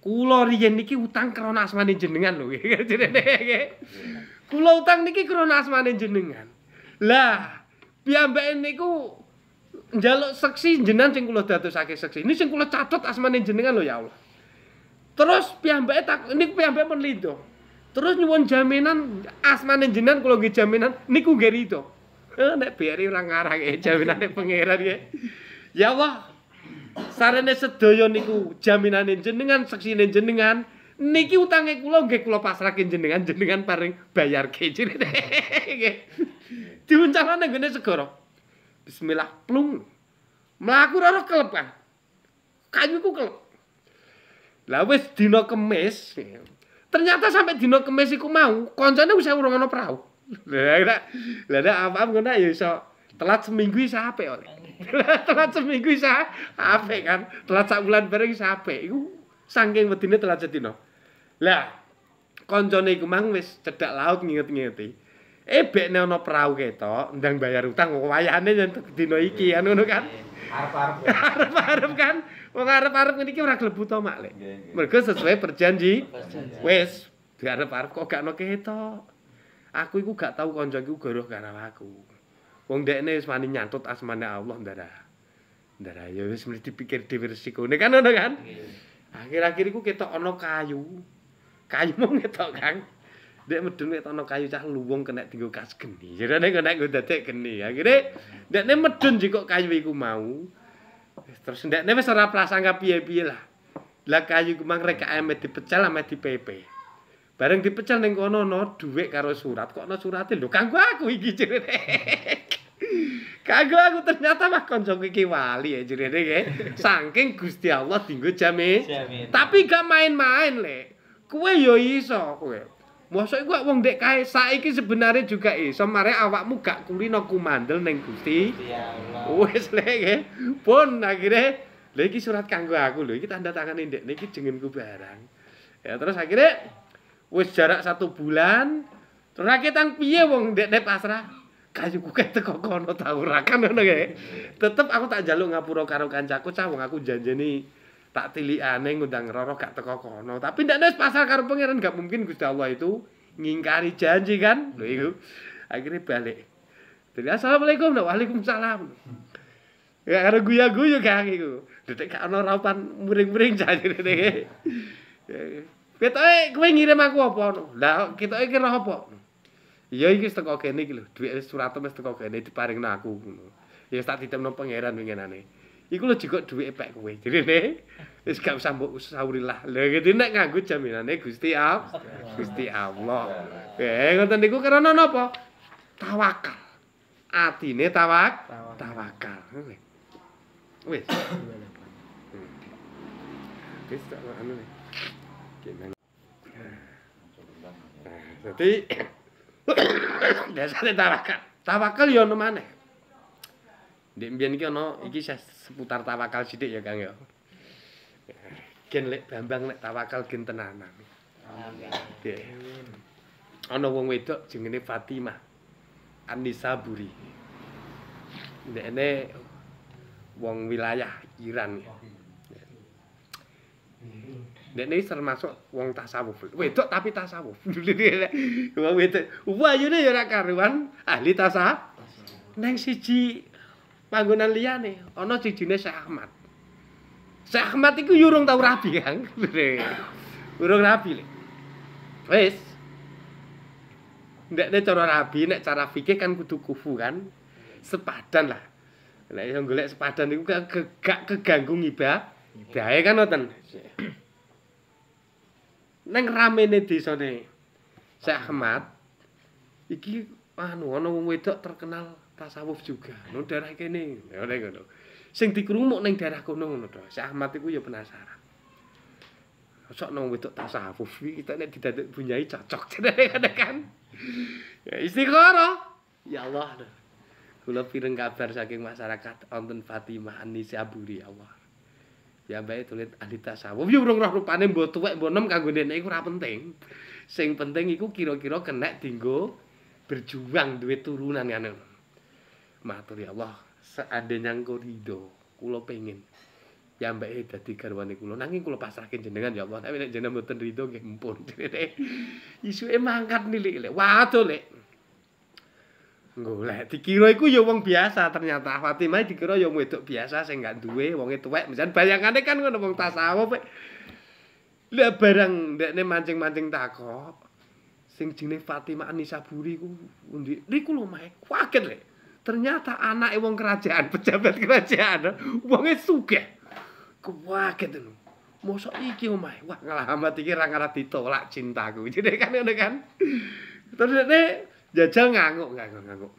Kula riyen niki utang krana asmane jenengan lho. Kula utang niki krana asmane jenengan. Lah, piyambake niku njaluk seksi jenengan sing kula dadosake seksi. Ini sing kula catet asmane jenengan lho ya Allah. Terus piyambake tak niku piyambake pun lido. Terus nyuwun jaminan asmane jenengan kula nggih jaminan niku nggih rido. Eh, nek biari ora ngarang jaminane pangeran nggih. Ya Allah. Sarene sedaya niku jaminane jenengan, seksine jenengan. Niki utange kula nggih kula pasrahke jenengan, jenengan paring bayarke. Nggih. Diuncalane ngene segara. Bismillah plung. Mlaku ora kelep kan. Kayuku kelep. Lah wis dina kemis, ternyata sampai dina kemis iku mau koncone wis urung ana prau. Lah lah apa ngono ya iso telat seminggu iso apik oleh. telat seminggu iso apik kan. Telat sak bulan bareng iso apik. Iku saking wedine telat sedina. Lah koncone iku mang wis cedhak laut nginget-ngingeti. Eh bekne ana prau ketok, ndang bayar utang kok wayahane yen dina iki kan ngono kan. Arep-arep. Arep-arep kan. Wong arep-arep ngene iki ora klebu to mak lek. Mergo sesuai perjanji. Wis, diarep-arep kok gak ono ketok. Aku iku gak tau kanca iku goroh karo aku. Wong dekne wis wani nyantut asmane Allah ndara. Ndara ya wis mesti dipikir dhewe resikone kan ngono kan. Akhir-akhir iku ketok ana kayu. Kayu mung ketok Kang. Dek medun ketok ana kayu cah luwung kena dienggo kas geni. Jarane kena nggo dadek geni. Akhire dekne medun jiko kayu iku mau. Terus ndekne wis ora prasangka piye-piye lah. Lah kayu ku mang rek ame dipecel ame dipepe. Bareng dipecel ning kono ana dhuwit karo surat. Kok ana surate lho kanggo aku iki jenenge. Kanggo aku ternyata mah kancaku iki wali ya jenenge nggih. Saking Gusti Allah dinggo jame. Tapi gak main-main le. Kowe yo iso kowe. Mosok iku wong ndek kae saiki sebenarnya juga iso mare awakmu gak kulino kumandel ning Gusti. Ya. Wis le nggih. Pun akhire lha iki surat kanggo aku lho iki tanda tangane ndek niki jenengku barang. Ya terus akhire wis jarak satu bulan terus tang piye wong ndek nek pasrah kayuku kae teko kono ta ora kan ngono. Tetep aku tak njaluk ngapura karo kancaku cah wong aku janjeni tak tilikane ngundang Roro gak teko kono. Tapi ndak wis pasar karo pangeran gak mungkin Gusti Allah itu ngingkari janji kan. Lho iku. Akhirnya balik. Jadi assalamualaikum, nah, waalaikumsalam. Ya karo guya-guyu kang iku. Detek gak ana raupan muring-muring janji ngene. Ketoke kowe ngirim aku apa? Lah ketoke kira apa? Iya iki wis teko kene iki lho, dhuwit surat wis teko kene diparingno aku ngono. Ya tak ditemno pangeran winginane. Iku lho juga dhuwit pek kowe. Direne wis gak usah mbok usaurillah. Lha gitu nek nganggo jaminane Gusti Allah. Gusti Allah. Eh ngoten niku karena napa? Tawakal. Atine tawak tawakal. Wis. Wis tak nih. Gimana? Jadi biasanya tawakal. Tawakal ya ono maneh. Ndek mbiyen iki ana iki seputar tawakal sithik ya Kang ya. Gen lek Bambang lek tawakal gen tenanan. Amin. Ana wong wedok jenenge Fatimah Anisaburi. Ndekne wong wilayah Iran. Ndekne termasuk wong tasawuf. Wedok tapi tasawuf. Wong wedok. Wayune ya ora karuan ahli tasawuf. Neng siji panggonan liyane ana sijine Syekh Ahmad. Syekh Ahmad iku yo urung tau rabi, Kang. Urung rabi le. Wis. Ndekne cara rabi nek cara fikih kan kudu kufu kan. Sepadan lah. Nek iso golek sepadan iku gak gak keganggu ngibah. Ibahe kan ngoten. Neng ramene desane Syekh Ahmad iki anu ana wong wedok terkenal tasawuf juga. Nang daerah kene. Ya ngono. Sing dikrungu ning daerah kono ngono to. Syekh Ahmad iku ya penasaran. Sok nang wedok tasawuf iki nek didadek bunyai cocok jenenge kan. Ya istiqoroh. Ya Allah. Kula pireng kabar saking masyarakat wonten Fatimah Anisaburi ya Allah. Ya bae tulit ahli tasawuf. Ya urung roh rupane mbok tuwek mbok nem kanggo ndekne iku ora penting. Sing penting iku kira-kira kenek dinggo berjuang duwe turunan ngono. matur ya Allah seandainya engko ridho kula pengen ya mbake dadi garwane kula nanging kula pasrahke jenengan ya Allah tapi nek jenengan mboten ridho nggih mumpun isuke mangkat nilik lek waduh lek golek dikira iku ya wong biasa ternyata. Fatimah dikira ya wedok biasa sing gak duwe wonge tuwek. Misalnya bayangane kan ngono wong tasawuf lek barang ndekne mancing-mancing takok sing jenenge Fatimah Anisaburi ku undi? Niku lho mae kaget lek. Ternyata anake wong kerajaan pejabat kerajaan wonge sugih. Kaget lho. Mosok iki omahe wah ngalamat iki ra ngarep ditolak cintaku. Jadi kan ngono kan? Terus nek jajal nganguk nganguk nganguk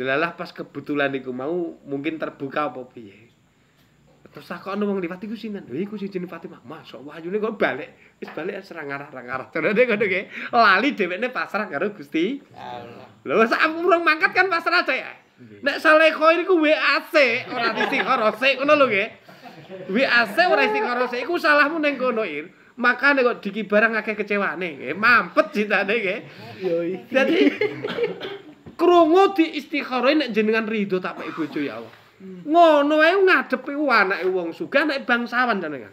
delalah pas kebetulan iku mau mungkin terbuka apa piye. Terus takono wong liwat iku sinten? Lho iku jeneng Fatimah masuk wayune kok balik. Wis balik serang arah rang arah. Terus ngono ki lali dhewekne pasrah karo Gusti Allah. Lho sak urung mangkat kan pasrah aja ya? Nek salehko iku WAC ora istighara sik ngono lho nggih. WAC ora istighara sik iku salahmu ning kono ir makane kok diki barang akeh kecewane nggih. Mampet citane nggih. Yo dadi krungu di istikharah nek jenengan ridho tak pek bojo ya Allah. Ngono wae ngadepi anake wong sugih nek bangsawan jenengan.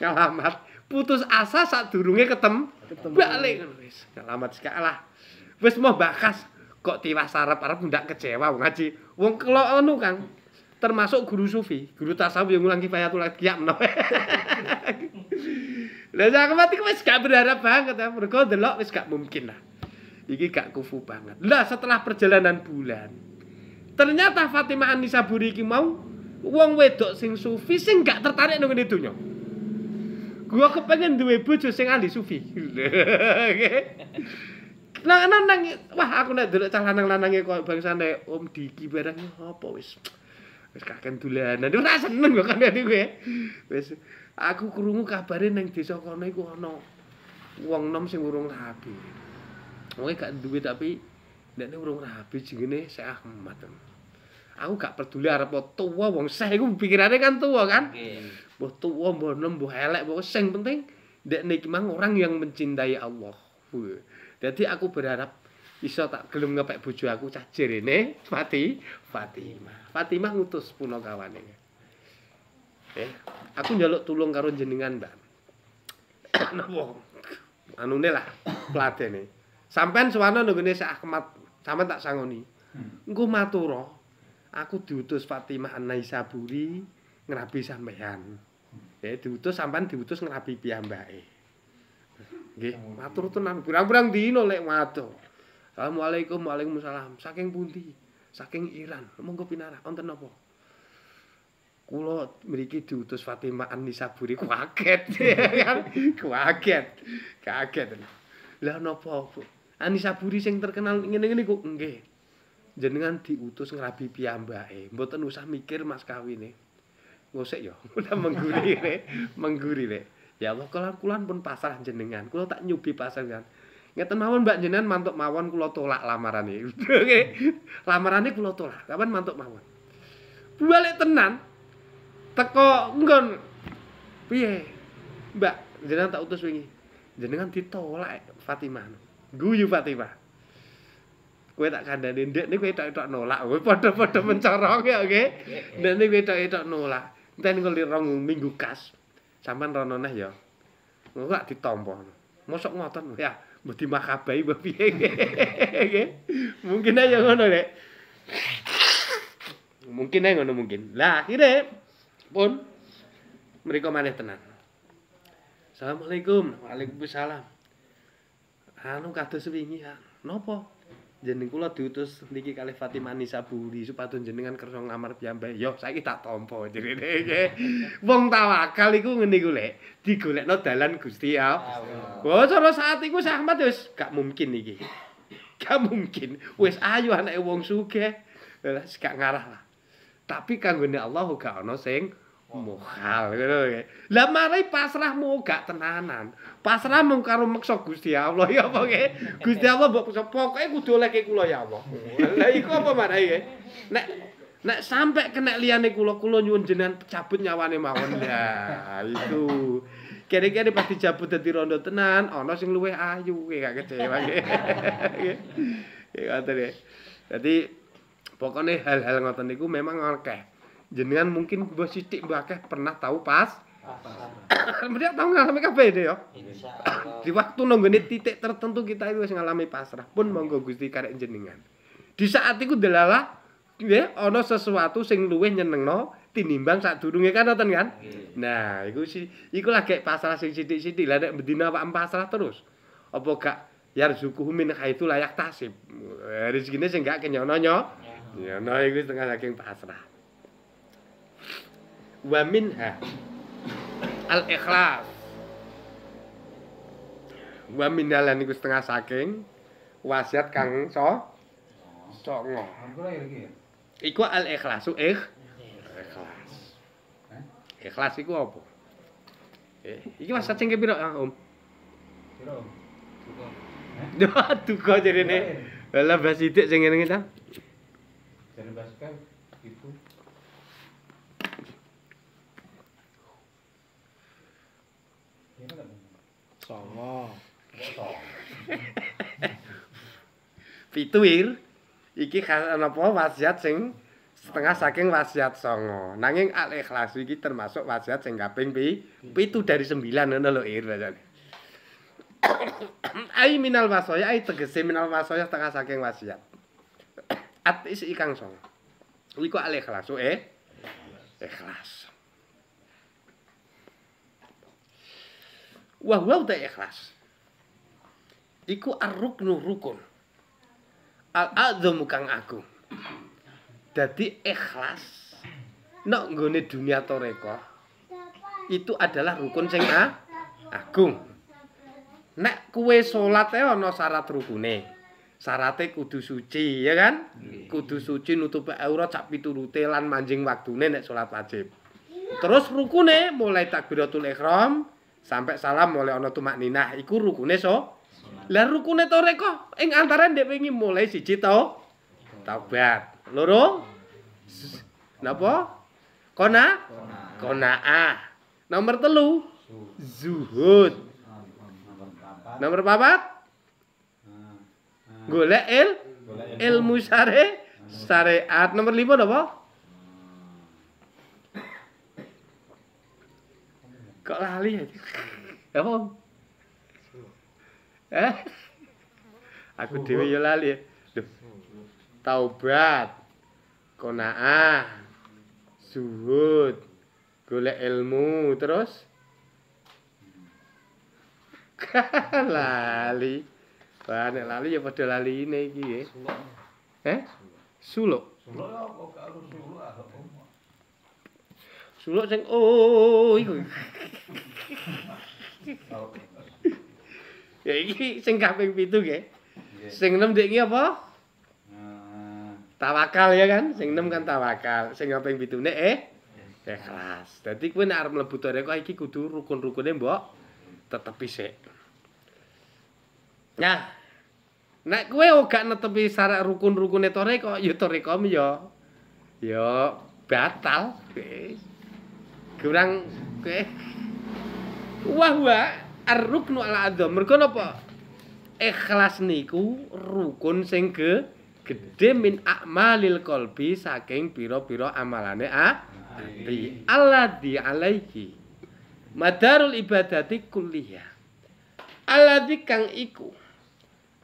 Selamat. Putus asa sadurunge ketem balik. Ngono wis selamat sekalah wis mau bakas. Kok tiwas arep-arep ndak kecewa wong ngaji wong kelo anu Kang termasuk guru sufi, guru tasawuf yang ngulang kifayatul qiyam no. Lah sak mati wis gak berharap banget ya, mergo delok wis gak mungkin lah. Iki gak kufu banget. Lah setelah perjalanan bulan, ternyata Fatimah Anisaburi iki mau wong wedok sing sufi sing gak tertarik nang ngene donya. Gua kepengen duwe bojo sing ahli sufi. Nang nang nang wah aku nek delok cah lanang-lanange koyo bangsane Om Diki barang apa wis. Wis kaken dolanan. Ora seneng kok kan kowe. Wis aku krungu kabare ning desa kono iku ana wong nom sing urung rabi. Wong gak duwe tapi ndekne urung rabi jenenge Syekh Ahmad. Aku gak peduli arep tuwa wong Syekh iku pikirane kan tuwa kan. Mbah tuwa mbah nom mbah elek pokok sing penting ndekne iki mang orang yang mencintai Allah. Jadi aku berharap iso tak gelem ngepek bojo aku cah jerene Fati Fatimah. Fatimah ngutus punakawane. Eh, aku njaluk tulung karo jenengan, Mbak. Napa? Anune lah, pladene. Sampean suwana nggone Syekh Ahmad, sampean tak sangoni. Engko matura, aku diutus Fatimah An-Naisaburi ngrabi sampean. Eh, diutus sampean diutus ngrabi piyambake. Nggih, matur tenan. Pirang-pirang dina lek matur. Assalamualaikum, Waalaikumsalam. Saking pundi? Saking Iran. Monggo pinarah, wonten napa? kula mriki diutus Fatimah An-Nisaburi. Kaget kan kaget. Kaget lah napa An-Nisaburi sing terkenal ngene-ngene kok nggih. Jenengan diutus ngrabi piyambake. Mboten usah mikir mas kawine. Ngosek ya udah mengguri mengguri ya Allah kula kula pun pasrah jenengan. Kula tak nyubi pasrah kan ngeten mawon Mbak jenengan mantuk mawon kula tolak lamarane lamarane kula tolak. Kapan mantuk mawon? Balik tenan teko nggon. Piye? Mbak jenengan tak utus wingi. Jenengan ditolak Fatimah. Guyu Fatimah. Kowe tak kandhane ndek niku etok-etok nolak. Kowe padha-padha mencorong ya oke? Ndek niku etok-etok nolak. Enten ngeli rong minggu kas. Sampean rono neh ya. Engko gak ditampa mosok ngoten ya mbok dimakabai mbok piye mungkin aja ngono rek mungkin aja ngono mungkin lah akhirnya pun mereka maneh tenan. Assalamualaikum. Waalaikumsalam. Anu kados wingi, napa? Jeneng kula diutus niki kalih Fatimah Nisaburi supados jenengan kersa nglamar piyambake. Yo, saiki tak tampa jenenge iki. Wong tawakal iku ngene iku lek, digolekno dalan Gusti Allah. Oh, cara saat iku Ahmad wis gak mungkin iki. Gak mungkin. Wis ayo anake wong sugih. Wis gak ngarah lah. Tapi kanggone Allah gak ana sing mukhal ngono Lah mari pasrahmu gak tenanan. Pasrah mung karo meksa Gusti Allah ya apa nggih? Gusti Allah mbok pokoke kudu olehke kula ya Allah. Lah iku apa mari nggih? Nek nek sampe kena liyane kula kula nyuwun jenengan cabut nyawane mawon. Ya itu. Kira-kira pas dicabut dadi rondo tenan, ana sing luwih ayu, gak kecewa nggih. Ya ngoten. Dadi Pokoknya hal-hal ngoten niku memang akeh. Jenengan mungkin mbah sithik mbah akeh pernah tahu pas Mereka tahu ngalami kabeh deh ya. Di waktu nonggone titik tertentu kita itu wis ngalami pasrah. Pun monggo Gusti karek jenengan. Di saat iku delalah nggih ana sesuatu sing luwih nyenengno tinimbang sadurunge kan ngoten kan. Nah, iku si iku lagi pasrah sing sithik-sithik. Lah nek bendina awak pasrah terus. Apa gak yarzuquhu min haitsu layak tasib. Eh, Rezekine sing gak kenyono nyo. Ya, nah iku setengah saking pasrah wa minha. Al ikhlas wa minhalan iku setengah saking wasiat kang so songo. Ya? Iku al ikhlas su ikh ikhlas. Eh? Ikhlas iku apa? Eh iki wasiat sing kepiro Om? Piro duka. Eh? jadi nih lha basidik sing ngene ta? jarene basikan itu Songo. Pituir iki khas napa wasiat sing setengah saking wasiat songo. Nanging al ikhlas iki termasuk wasiat sing kaping pi, pitu dari sembilan ngono lho Ir ai minal wasaya ai tegese minal wasaya setengah saking wasiat. Atis ikang songo. Iku al ikhlas eh ikhlas. Wah ta ikhlas. Iku ar-ruknu rukun. Al-a'dhamu kang agung. Dadi ikhlas nek nggone dunia toreko itu adalah rukun sing agung. Nek kuwe salat e ana syarat rukune. Syarate kudu suci, ya kan? Kudu suci nutupi aurat sak piturute lan manjing waktune nek salat wajib. Terus rukune mulai takbiratul ihram sampai salam mulai ana tumakninah iku rukune so. Lah rukune toreko ing antara ndek wingi mulai siji to taubat. Loro napa? Kona? Konaah. Nomor telu zuhud. Nomor papat golek il ilmu syare syariat. Nomor lima napa? Kok lali ya? Apa? Eh? Aku dhewe ya lali. Duh. Taubat. Qanaah. Zuhud. Golek ilmu terus lali. Nek lali ya padha laline iki ya. Eh? Suluk. Suluk ya kok suluk sing oh iku. Ya iki sing kaping 7 nggih. Sing 6 ndek iki apa? Nah, Tawakal ya kan? Sing 6 kan tawakal. Sing kaping 7 nek eh ikhlas. Dadi kowe nek arep mlebu toreko iki kudu rukun-rukune mbok tetepi sik. Nah, nek kowe ora netepi syarat rukun-rukune toreko, ya torekom ya ya batal. Kurang kowe Wah wah ar-ruknu al adzam. Mergo napa? Ikhlas niku rukun sing ge gedhe min a'malil qalbi saking pira-pira amalane ati. Alladzi alaihi madarul ibadati kulliyah. Alladzi kang iku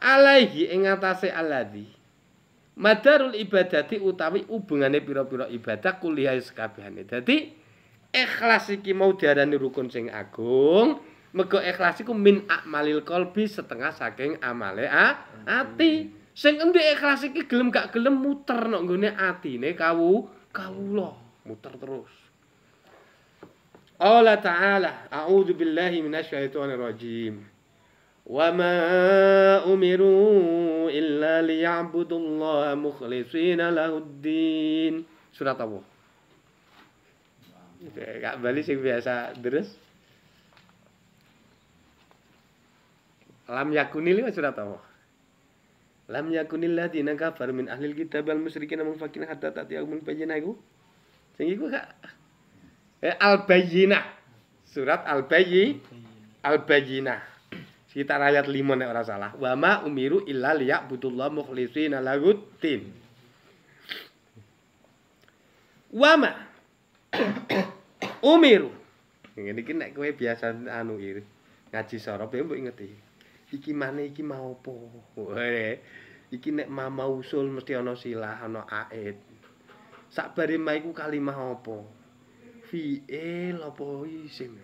alaihi ing atase alladzi madarul ibadati utawi hubungane pira-pira ibadah kuliah sekabehane. Dadi ikhlas iki mau diarani rukun sing agung mergo ikhlas iku min akmalil qalbi setengah saking amale a ati. Sing endi ikhlas iki gelem gak gelem muter nang nggone atine kawu kawula. Muter terus. Allah Ta'ala A'udzu billahi minasyaitonir rajim. Wa ma umiru illa liya'budullaha mukhlishina lahuddin Surat apa? Kak Bali sing biasa terus. Lam yakunil iki surat apa? Lam yakunil ladina kafar min ahlil kitab wal musyrikin munfakin hatta ta'tiyahum bayyinah iku. Sing iku Kak. Eh Al-Bayyinah. Surat Al-Bayyi Al-Bayyinah. Sekitar ayat 5 nek ora salah. Wa ma umiru illa liya'budullaha mukhlishina lahuddin. Wama umiru. Ngene iki nek kowe biasa anu ir ngaji sorop ya mbok ingeti. Iki mane iki mau apa? Iki nek mama usul mesti ana silah, ana aid. Sakbare ma iku kalimah apa? Fi'il apa isim?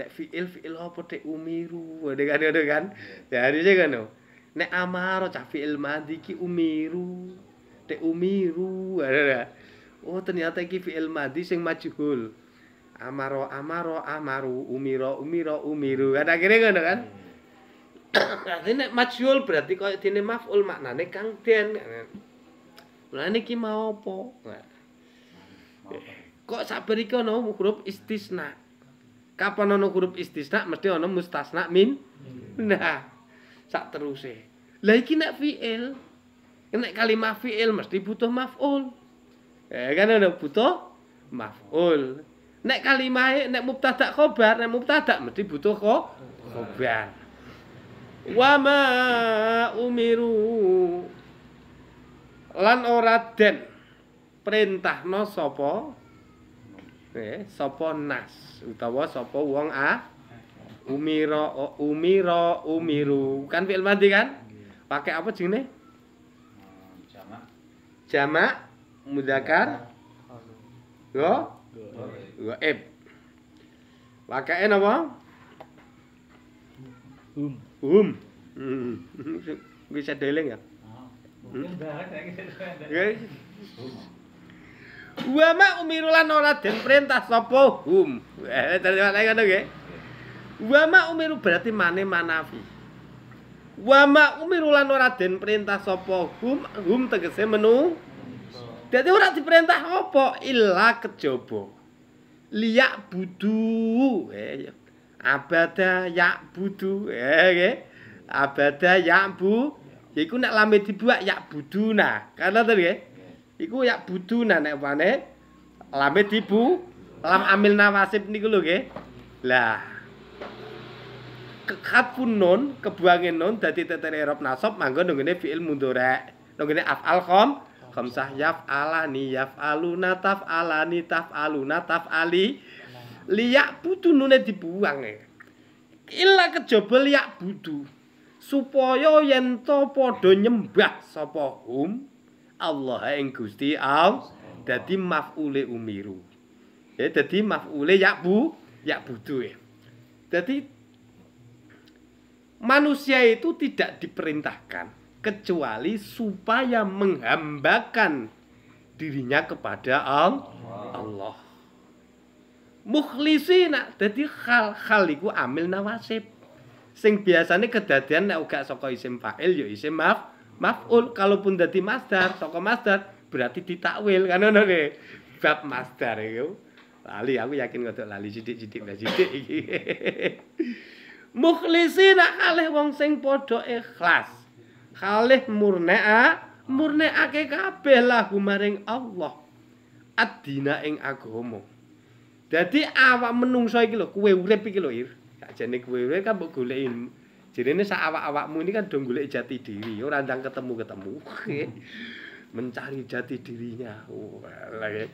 Nek fi'il fi'il apa tek umiru. Ngene kan ngono kan. Jadi sing ngono. Nek amaro cah fi'il madhi iki umiru. Tek umiru. Oh ternyata iki fi'il madhi sing majhul. Amaro amaro amaru umiro umiro umiru. Kan akhirnya ngono kan. Berarti nek majhul berarti kaya dene maf'ul maknane kang den. Lah niki mau apa? Kok sabar iki ana huruf istisna. Kapan ana huruf istisna mesti ana mustasna min. Nah, sak teruse. Lah iki nek fi'il. Nek kalimah fi'il mesti butuh maf'ul. Eh kan ana butuh maf'ul. Nek kalimah nek mubtada khobar, nek mubtada mesti butuh kho khobar. Wa ma umiru. Lan ora den perintahno sapa? Eh sapa nas utawa sapa wong a? Umira umira umiru. Kan fi'il madhi kan? Pakai apa jenenge? Jamak. jamak mudzakkar yo gaib pakai napa Hum. um hmm. bisa deling ya. Nggih. Wa ma umiru lan ora den perintah sapa hum. Eh terima ngono nggih. Wa ma umiru berarti mane manafi. Wa ma umiru lan ora den perintah sapa hum, hum tegese menu. Dadi ora diperintah apa illa kejaba. Liyak budu. Eh abada yak budu. Eh nggih. Abada yak bu. Iku nek lame dibuak yak buduna. Karena to nggih. Iku yak buduna nek upane lame dibu lam amil nawasib niku lho nggih. Lah kekatfun nun kebuangin nun dadi tetere rob nasab manggon nggone fiil mudhari. Nggone af'al khom khamsah yaf'alani yaf'aluna taf'alani taf'aluna taf'ali liyak budu nune dibuang e. Ila kejaba liyak budu. supaya yen to padha nyembah sapa hum Allah ing Gusti Allah dadi maf'ule umiru. Ya dadi maf'ule yakbu yakbudu ya. Dadi manusia itu tidak diperintahkan kecuali supaya menghambakan dirinya kepada Al- Allah. Mukhlisina dadi hal-hal iku amil nawasib. sing biasane kedadian nek uga saka isim fa'il ya isim maf maf'ul. Kalaupun dadi masdar saka masdar berarti ditakwil. Kan ngono ne bab masdar iku. Lali aku yakin ngono lali sithik-sithik mbak sithik iki. Mukhlisina kalih wong sing padha ikhlas kalih murnaa murnekake kabeh lahu maring Allah. Adina ing agama dadi awak menungso iki lho kowe urip iki lho Ir. Sakjane kowe wae kan mbok goleki. Jenenge sak awak-awakmu ini kan do golek jati diri ora ndang ketemu-ketemu. Mencari jati dirinya. Walah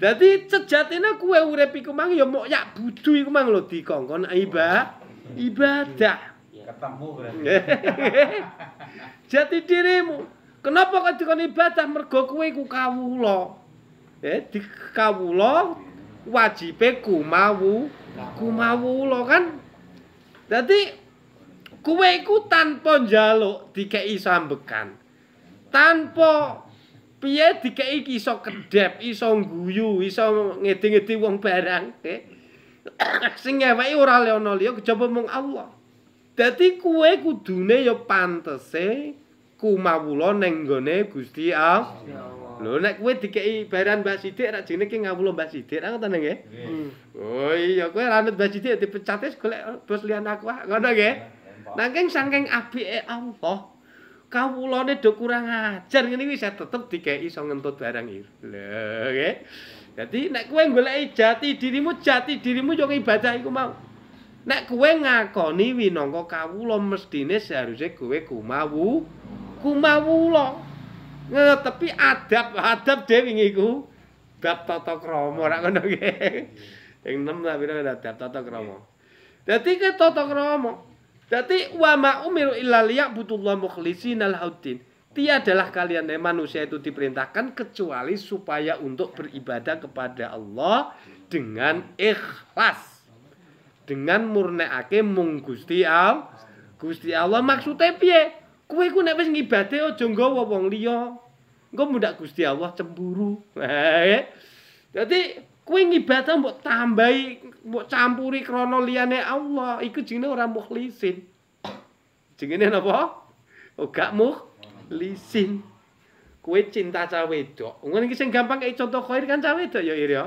dadi sejatine kowe urip iku mang ya mok yak budu iku mang lho dikongkon ibadah. Ibadah Ketemu berarti. jati dirimu kenapa kok dikon ibadah mergo kowe iku kawula eh di kawula wajibe kumawu kumawula kan dadi kowe iku tanpa njaluk dikeki sambekan tanpa piye dikeki iso kedep iso guyu iso ngedi-ngedi wong barang eh. sing ngeweki ora ana liya kejaba mung Allah dadi kowe kudune ya pantese kumawula ning nggone Gusti Allah Lho nek kowe dikeki baran Mbak Sidik rak jenenge ki ngawula Mbak Sidik ra ngoten nggih. Oh iya kowe ra nut Mbak Sidik dipecat wis golek bos liyan aku ah. ngono nggih. Nanging saking apike Allah kawulane do kurang ajar ngene iki saya tetep dikeki iso ngentut barang iki. Lho nggih. Dadi nek kowe goleki jati dirimu jati dirimu yo ibadah iku mau. Nek kowe ngakoni winangka kawula mestine seharusnya kowe kumawu kumawula. ngetepi adab adab dewe iku bab tata krama ora ngono nggih. Ing 6 ta pira bab tata krama. Dadi ke tata krama. Dadi wa ma umiru illa liya'budullah mukhlisina lahuddin. Tiadalah kalian eh, manusia itu diperintahkan kecuali supaya untuk beribadah kepada Allah dengan ikhlas. Dengan murnekake mung Gusti Allah. Gusti Allah maksudnya piye? Kowe ku nek wis ngibade aja nggawa wong liya. Engko mundak Gusti Allah cemburu. Dadi kowe ngibadah mbok tambahi, mbok campuri krana liyane Allah, iku jenenge ora mukhlisin. Jenenge napa? Oh, gak mukhlisin. Kowe cinta cah wedok. Ngono iki sing gampang kayak contoh khair kan cah wedok ya, Ir ya.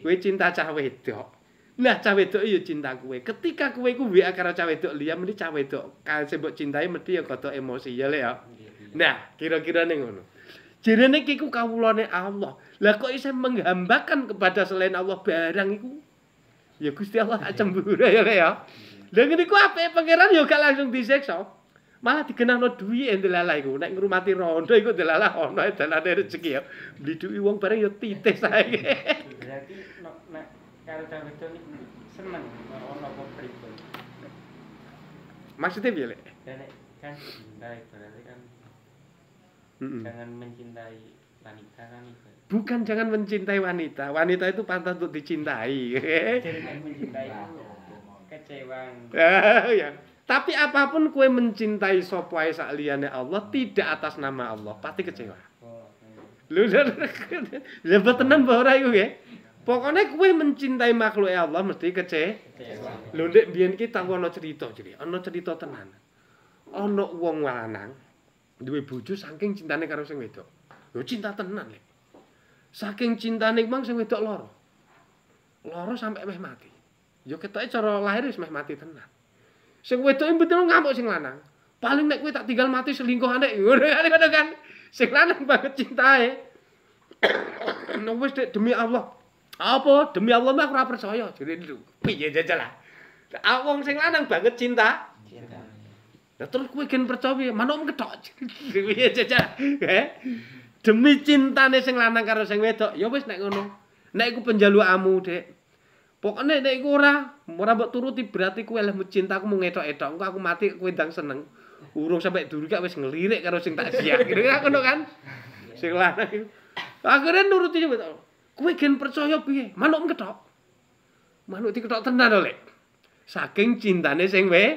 Kowe cinta cah wedok. Lah cah wedok ya cinta kowe. Ketika kowe ku WA karo cah wedok liya mesti cah wedok kan sing mbok cintai mesti ya kodo emosi ya le ya. Nah, kira-kira ning ngono. Jirene iki ku kawulane Allah. Lah kok isih menghambakan kepada selain Allah barang iku? Ya Gusti Allah gak cemburu ya le ya. Lah ngene ku apike pangeran ya gak langsung disiksa. Malah dikenangno duwi endelalah iku. Nek ngrumati rondo iku delalah ana dalane rezeki ya. Beli duwi wong bareng ya titis saiki. Berarti nek karo Dawido niku seneng ana apa pripun. Maksudnya piye, Lek? kan cinta ibaratnya kan mm -mm. jangan mencintai wanita kan ibaratnya. Bukan jangan mencintai wanita. Wanita itu pantas untuk dicintai. jangan mencintai kecewa. ya. Tapi apa pun kue mencintai sopwai sakliyane Allah tidak atas nama Allah pasti kecewa. Lu udah tenan bahwa iku ya. Pokoknya kue mencintai makhluk Allah mesti kece. Lho ndek biyen ki tau ana cerita jadi, ana cerita tenan. Ana wong lanang duwe bojo saking cintane karo sing wedok. Lho cinta tenan lek. Saking cintane mang sing wedok lara. Lara sampai meh mati. Ya ketoke cara lahir wis meh mati tenan. Sing wedok iki betul ngamuk sing lanang. Paling nek kowe tak tinggal mati selingkuhane ngono kan. Sing lanang banget cintae. Nah wis demi Allah. Apa? Demi Allah aku ora percaya. Jadi lho, piye jajal lah. Ah wong sing lanang banget cinta. Cinta. Lah terus kowe gen percaya piye? Manuk ketok. Piye jajal? Eh? Demi cintane sing lanang karo sing wedok, ya wis nek ngono. Nek iku penjalukamu, Dek. Pokoknya nek iku ora, ora mbok turuti berarti kowe leh cintaku mung etok-etok. Engko aku mati kowe ndang seneng. Urung sampai dulu gak wis ngelirik karo sing tak siap. Kira-kira ngono kan? Sing lanang. Akhirnya nuruti wedok. Kowe gen percaya piye? Manuk ketok. Manuk diketok tenan lho, Lek. Saking cintane sing we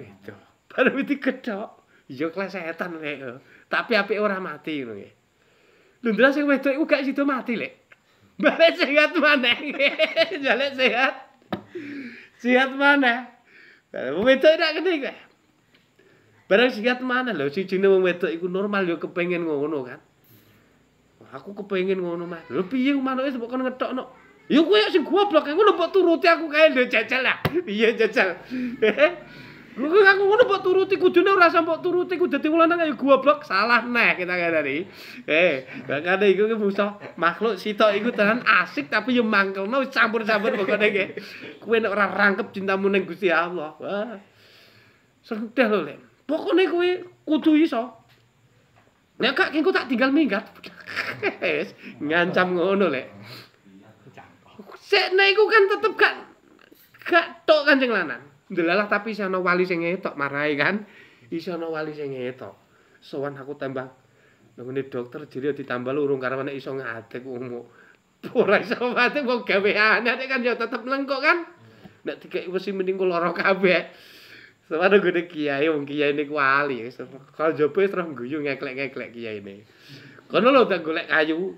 Itu. Baru diketok. Ya klesetan lek. Tapi apike ora mati ngono nggih. Lho ndra sing wedok iku gak sida mati, Lek. Balik sehat maneh. Jalek sehat. Sehat maneh. Wong wedok nek ngene iki. Barang sehat maneh lho sijine wong wedok iku normal ya kepengin ngono kan. Aku kepengin ngono mah. Lho piye manuke mbok kon ngetokno. Ya kowe sing goblok ngono mbok turuti aku kae lho jajal lah. Iya jajal. Lu aku ngono mbok turuti kudune ora usah mbok turuti ku dadi wong lanang ya goblok salah neh kita ngene Eh, makane iku ki musuh makhluk sitok iku tenan asik tapi yo mangkelno campur-campur pokoke iki. Kowe nek ora rangkep cintamu ning Gusti Allah. Wah. Sedih lho, Lek. Pokoknya kowe kudu iso. Nek gak engko tak tinggal minggat. Ngancam ngono, Lek. Sik nek iku kan tetep gak gak tok Kanjeng lanang. Ndelalah tapi iso ana wali sing ngetok marahi kan. Iso ana wali sing ngetok. Sowan aku tembang nangone dokter jere ditambah urung karo nek iso ngadeg wong ora iso mati wong gaweane nek kan ya tetep lengkok kan. Nek dikek wesi mending ku lara kabeh. Soale gede kiai wong kiai niku wali. Kalau jopo terus guyu ngeklek-ngeklek kiai ini. Kono lho tak golek kayu.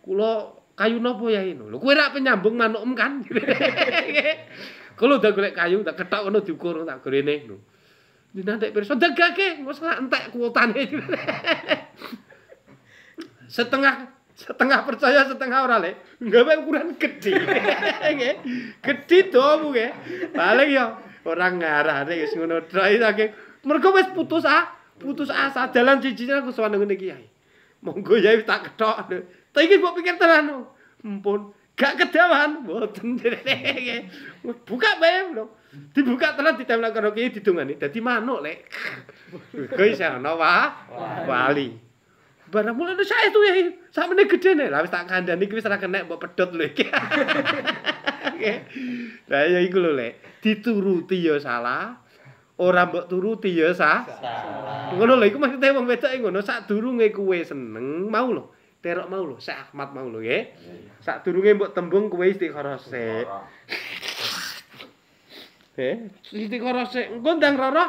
Kula kayu napa ya ini? Lho kowe rak penyambung manukem kan. Kalau udah golek kayu tak ketok ngono diukur tak gorene lho. Dinantek pirsa dagake wis lak entek kuotane. setengah setengah percaya setengah ora le gawe ukuran gede gede to bu nggih paling ya orang ngarane wis ngono. Tok saking mergo wis putus ah putus asa. Dalan cijinya aku sowan ngene kiai monggo ya tak ketok. Ta iki mbok pikir tenan. Ampun. Gak kedawan. Mboten. Buka bae lho. Dibuka tenan ditempel karo kiai didongani. Dadi manuk lek. Kuwi ana wa wali. Barang mulane saya tuh ya, samene gedene. Lah wis tak kandhani iki wis ora kena mbok pedhot lho iki. Lah ya iku lho Lek, dituruti ya salah, ora mbok turuti ya sah. Salah. Ngono lho iku maksude wong wedok e ngono sadurunge kuwe seneng mau lho. Terok mau lho, Syekh Ahmad mau lho nggih. Sadurunge mbok tembung kuwe istikharah sik. Eh, istikharah sik. Engko ndang roro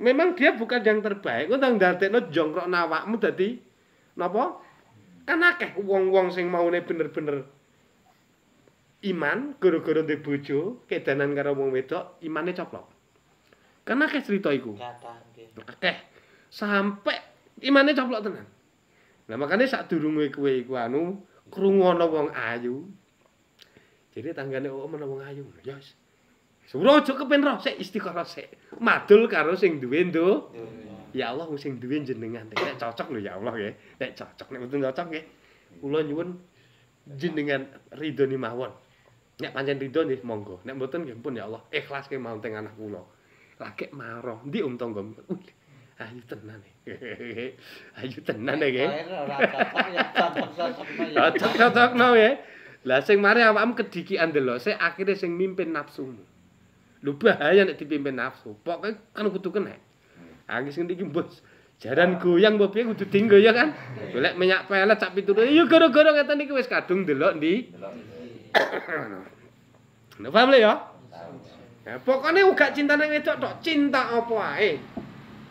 memang dia bukan yang terbaik. Engko ndang ndadekno jongkrok awakmu dadi napa? Kan akeh wong-wong sing maune bener-bener iman gara-gara ndek bojo, kedanan karo wong wedok, imane coplok. Kan akeh cerita iku. Kathah nggih. akeh sampai imane coplok tenan. Nah makanya sak durunge kowe iku anu krungu ana wong ayu. Jadi tanggane oh ana wong ayu. Ya wis. Suro aja kepen sik istikharah sik. Madul karo sing duwe ndo. Ya Allah sing duwe jenengan. Nek cocok lho ya Allah nggih. Nek cocok nek mboten cocok nggih. Kula nyuwun jenengan ridhoni mawon. Nek pancen ridho nggih monggo. Nek mboten nggih pun ya Allah ikhlas ke mawon teng anak kula. Lagi marah, ndi om tangga. Ayu tenan e. ayu tenan e nggih. Akhirnya ora cocok ya ya. Cocok-cocokno ya. Lah sing mari awakmu kedikian delok, sik akhire sing mimpin nafsumu. Lho bahaya nek dipimpin nafsu. Pokoke kan kudu kena. Aku sing iki bos. Jaran goyang mbok piye kudu dinggo ya kan. Golek minyak pelet sak pituru. Ya gara-gara ngeten iki wis kadung delok ndi. Nah, paham ya? Ya, pokoknya uga cintane wedok tok, cinta apa ae.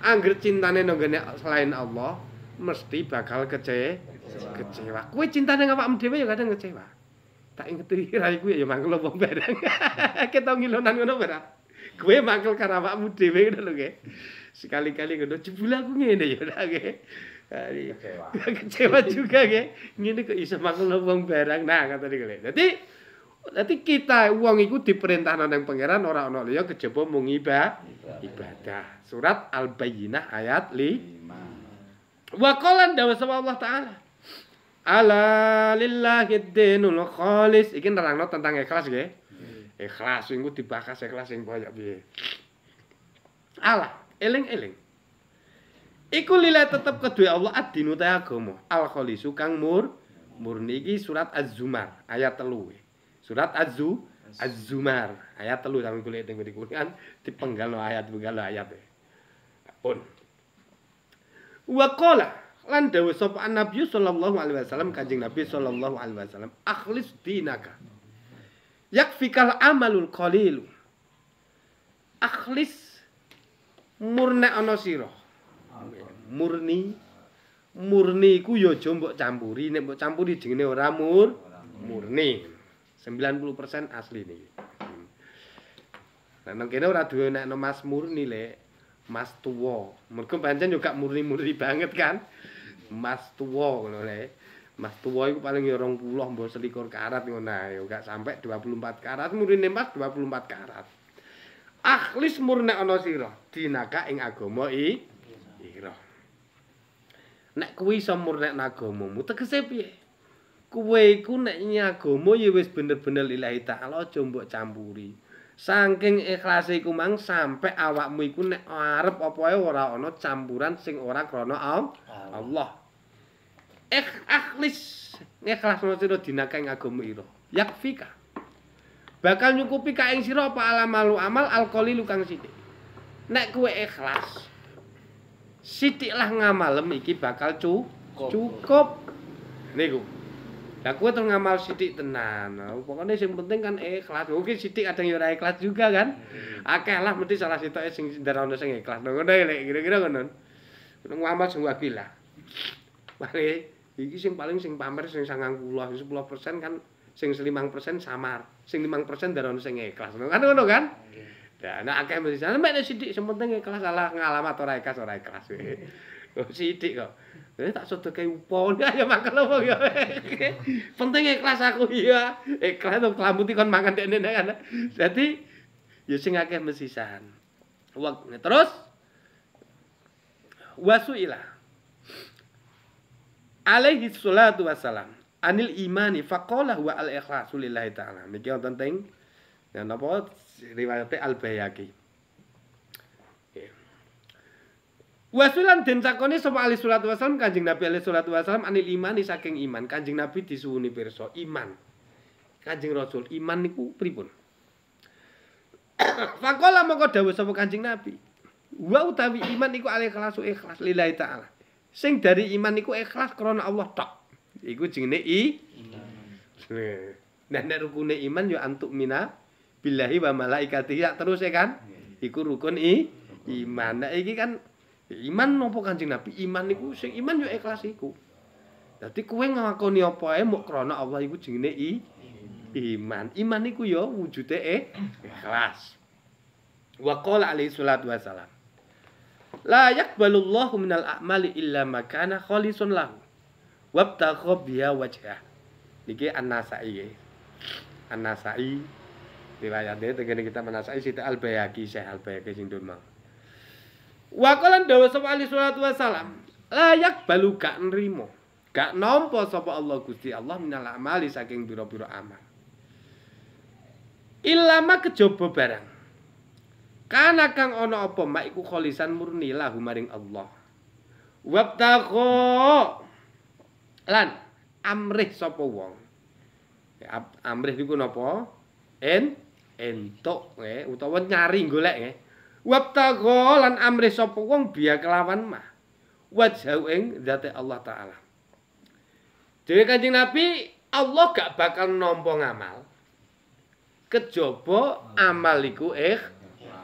Angger cintane nang ngene selain Allah, mesti bakal kece kecewa. Kuwi cintane awakmu dhewe ya kadang kecewa. Tak ingeti rai kuwi ya mangkel wong barang. Kita ngilonan ngono ora. Kuwi mangkel karo awakmu dhewe ngono lho nggih. Sekali-kali ngono jebul aku ngene ya ora nggih. Kecewa. kecewa juga nggih. Ngene kok iso mangkel wong barang. Nah, kata lho. Dadi Dadi kita wong iku diperintahna nang pangeran ora ana liya kejaba mung iba- ibadah. Surat Al-Bayyinah ayat li Wa qala dawa sama Allah taala. Ala lillahi dinul khalis. Iki nerangno tentang ikhlas nggih. Ikhlas iku dibahas ikhlas sing koyo piye. Allah, eling-eling. Iku lila tetep kedue Allah ad-dinu ta agama. Al khalisu kang mur murni iki surat Az-Zumar ayat 3. Surat Az-Zu Az-Zumar ayat 3 sampe golek teng mriku kan dipenggalno ayat penggalno ayat. Pun. Wa qala lan dawuh sapa Nabi sallallahu alaihi wasallam Kanjeng Nabi sallallahu alaihi wasallam akhlis dinaka. Yakfikal amalul qalil. Akhlis murni ana sira. Murni murni iku ya aja mbok campuri, nek mbok campuri jenenge ora mur murni. 90% asli niki. Nah, nang kene ora duwe nek Mas Murni lek. Mas tuwa. Mergo pancen gak murni-murni banget kan. Mas tuwa ngono le. Mas tuwa iku paling ya 20 mbok selikur karat ngono ae. Yo gak sampai 24 karat, murine Mas 24 karat. Akhlis murni ana sira, dinaka ing agama i ira. Nek kuwi iso murnekno agamamu, tegese piye? Kuwe iku nek nyagama ya wis bener-bener lillahi ta'ala aja mbok campuri. Saking ikhlase iku mang sampe awakmu iku nek arep apa ae ora ana campuran sing ora krana Al- Allah. Ik akhlis ikhlasno sira dinaka ing agama ira. Yakfika. Bakal nyukupi ka ing sira apa alamalu amal alqalilu kang sithik. Nek kowe ikhlas, sithiklah ngamalem iki bakal cu cukup. Niku. Lah kowe terus ngamal sithik tenan. Nah, Pokoknya sing penting kan ikhlas. Mungkin sithik kadang ya ora ikhlas juga kan. Akeh lah mesti salah sitoke sing ndarono sing ikhlas. Nah, Ngono lek kira-kira ngono. Ngamal sing wakilah. Paling iki sing paling sing pamer sing 90, 10% kan sing 5% samar. Sing 5% ndarono sing ikhlas. Kan ngono kan? Ya, nek akeh mesti sana nek sithik sing penting ikhlas salah ngalamat ora ikhlas ora ikhlas. Oh, sithik kok. Eh tak sedekah upon ya makan apa ya. Penting ikhlas aku iya. Ikhlas to kelambuti kon mangan dekne nek kan. Dadi ya sing akeh mesisan. Wak terus wasuila. Alaihi salatu wassalam. Anil imani faqala huwa al ikhlasu lillahi ta'ala. Niki wonten teng ya napa riwayate Al Wasulan den sakone sapa ali salatu wasallam Kanjeng Nabi alaihi salatu wasallam anil imani saking iman. Kanjeng Nabi disuwuni pirsa iman. Kanjeng Rasul iman niku pripun? Fakola mongko dawuh sapa Kanjeng Nabi. Wa utawi iman iku al ikhlasu ikhlas lillahi taala. Sing dari iman iku ikhlas krana Allah tok. Iku jenenge i Nah, nek rukune iman ya antuk mina billahi wa malaikatihi ya terus ya kan? Iku rukun i iman. Nah iki kan iman nopo Kanjeng Nabi? Iman niku sing iman ya ikhlas iku. Dadi kowe nglakoni apa ae mok krana Allah iku jenenge i iman. Iman niku ya wujude eh, ikhlas. Wa qala alaihi salatu wasalam. La yaqbalullahu minal a'mali illa ma kana khalisun lahu. Wabtagha biha wajhah. Niki An-Nasai. An-Nasai riwayatnya tengene kita menasai Siti Al-Bayhaqi Syekh Al-Bayhaqi sing dun mau. Wa qala dawu sapa alaihi salatu wasalam. La yaqbalu gak nrimo. Gak nampa sapa Allah Gusti Allah minal amali saking pira-pira amal. Ilama kejaba barang. Kana kang ana apa mak iku kholisan murni lahu maring Allah. Wabtagha lan amrih sapa wong. Amrih niku napa? En entuk nggih utawa nyari golek nggih. Wabtagha lan amrih sapa wong biya kelawan mah. Wajhau ing zate Allah taala. Dewe Kanjeng Nabi Allah gak bakal nampa ngamal. Kejaba amal iku ikh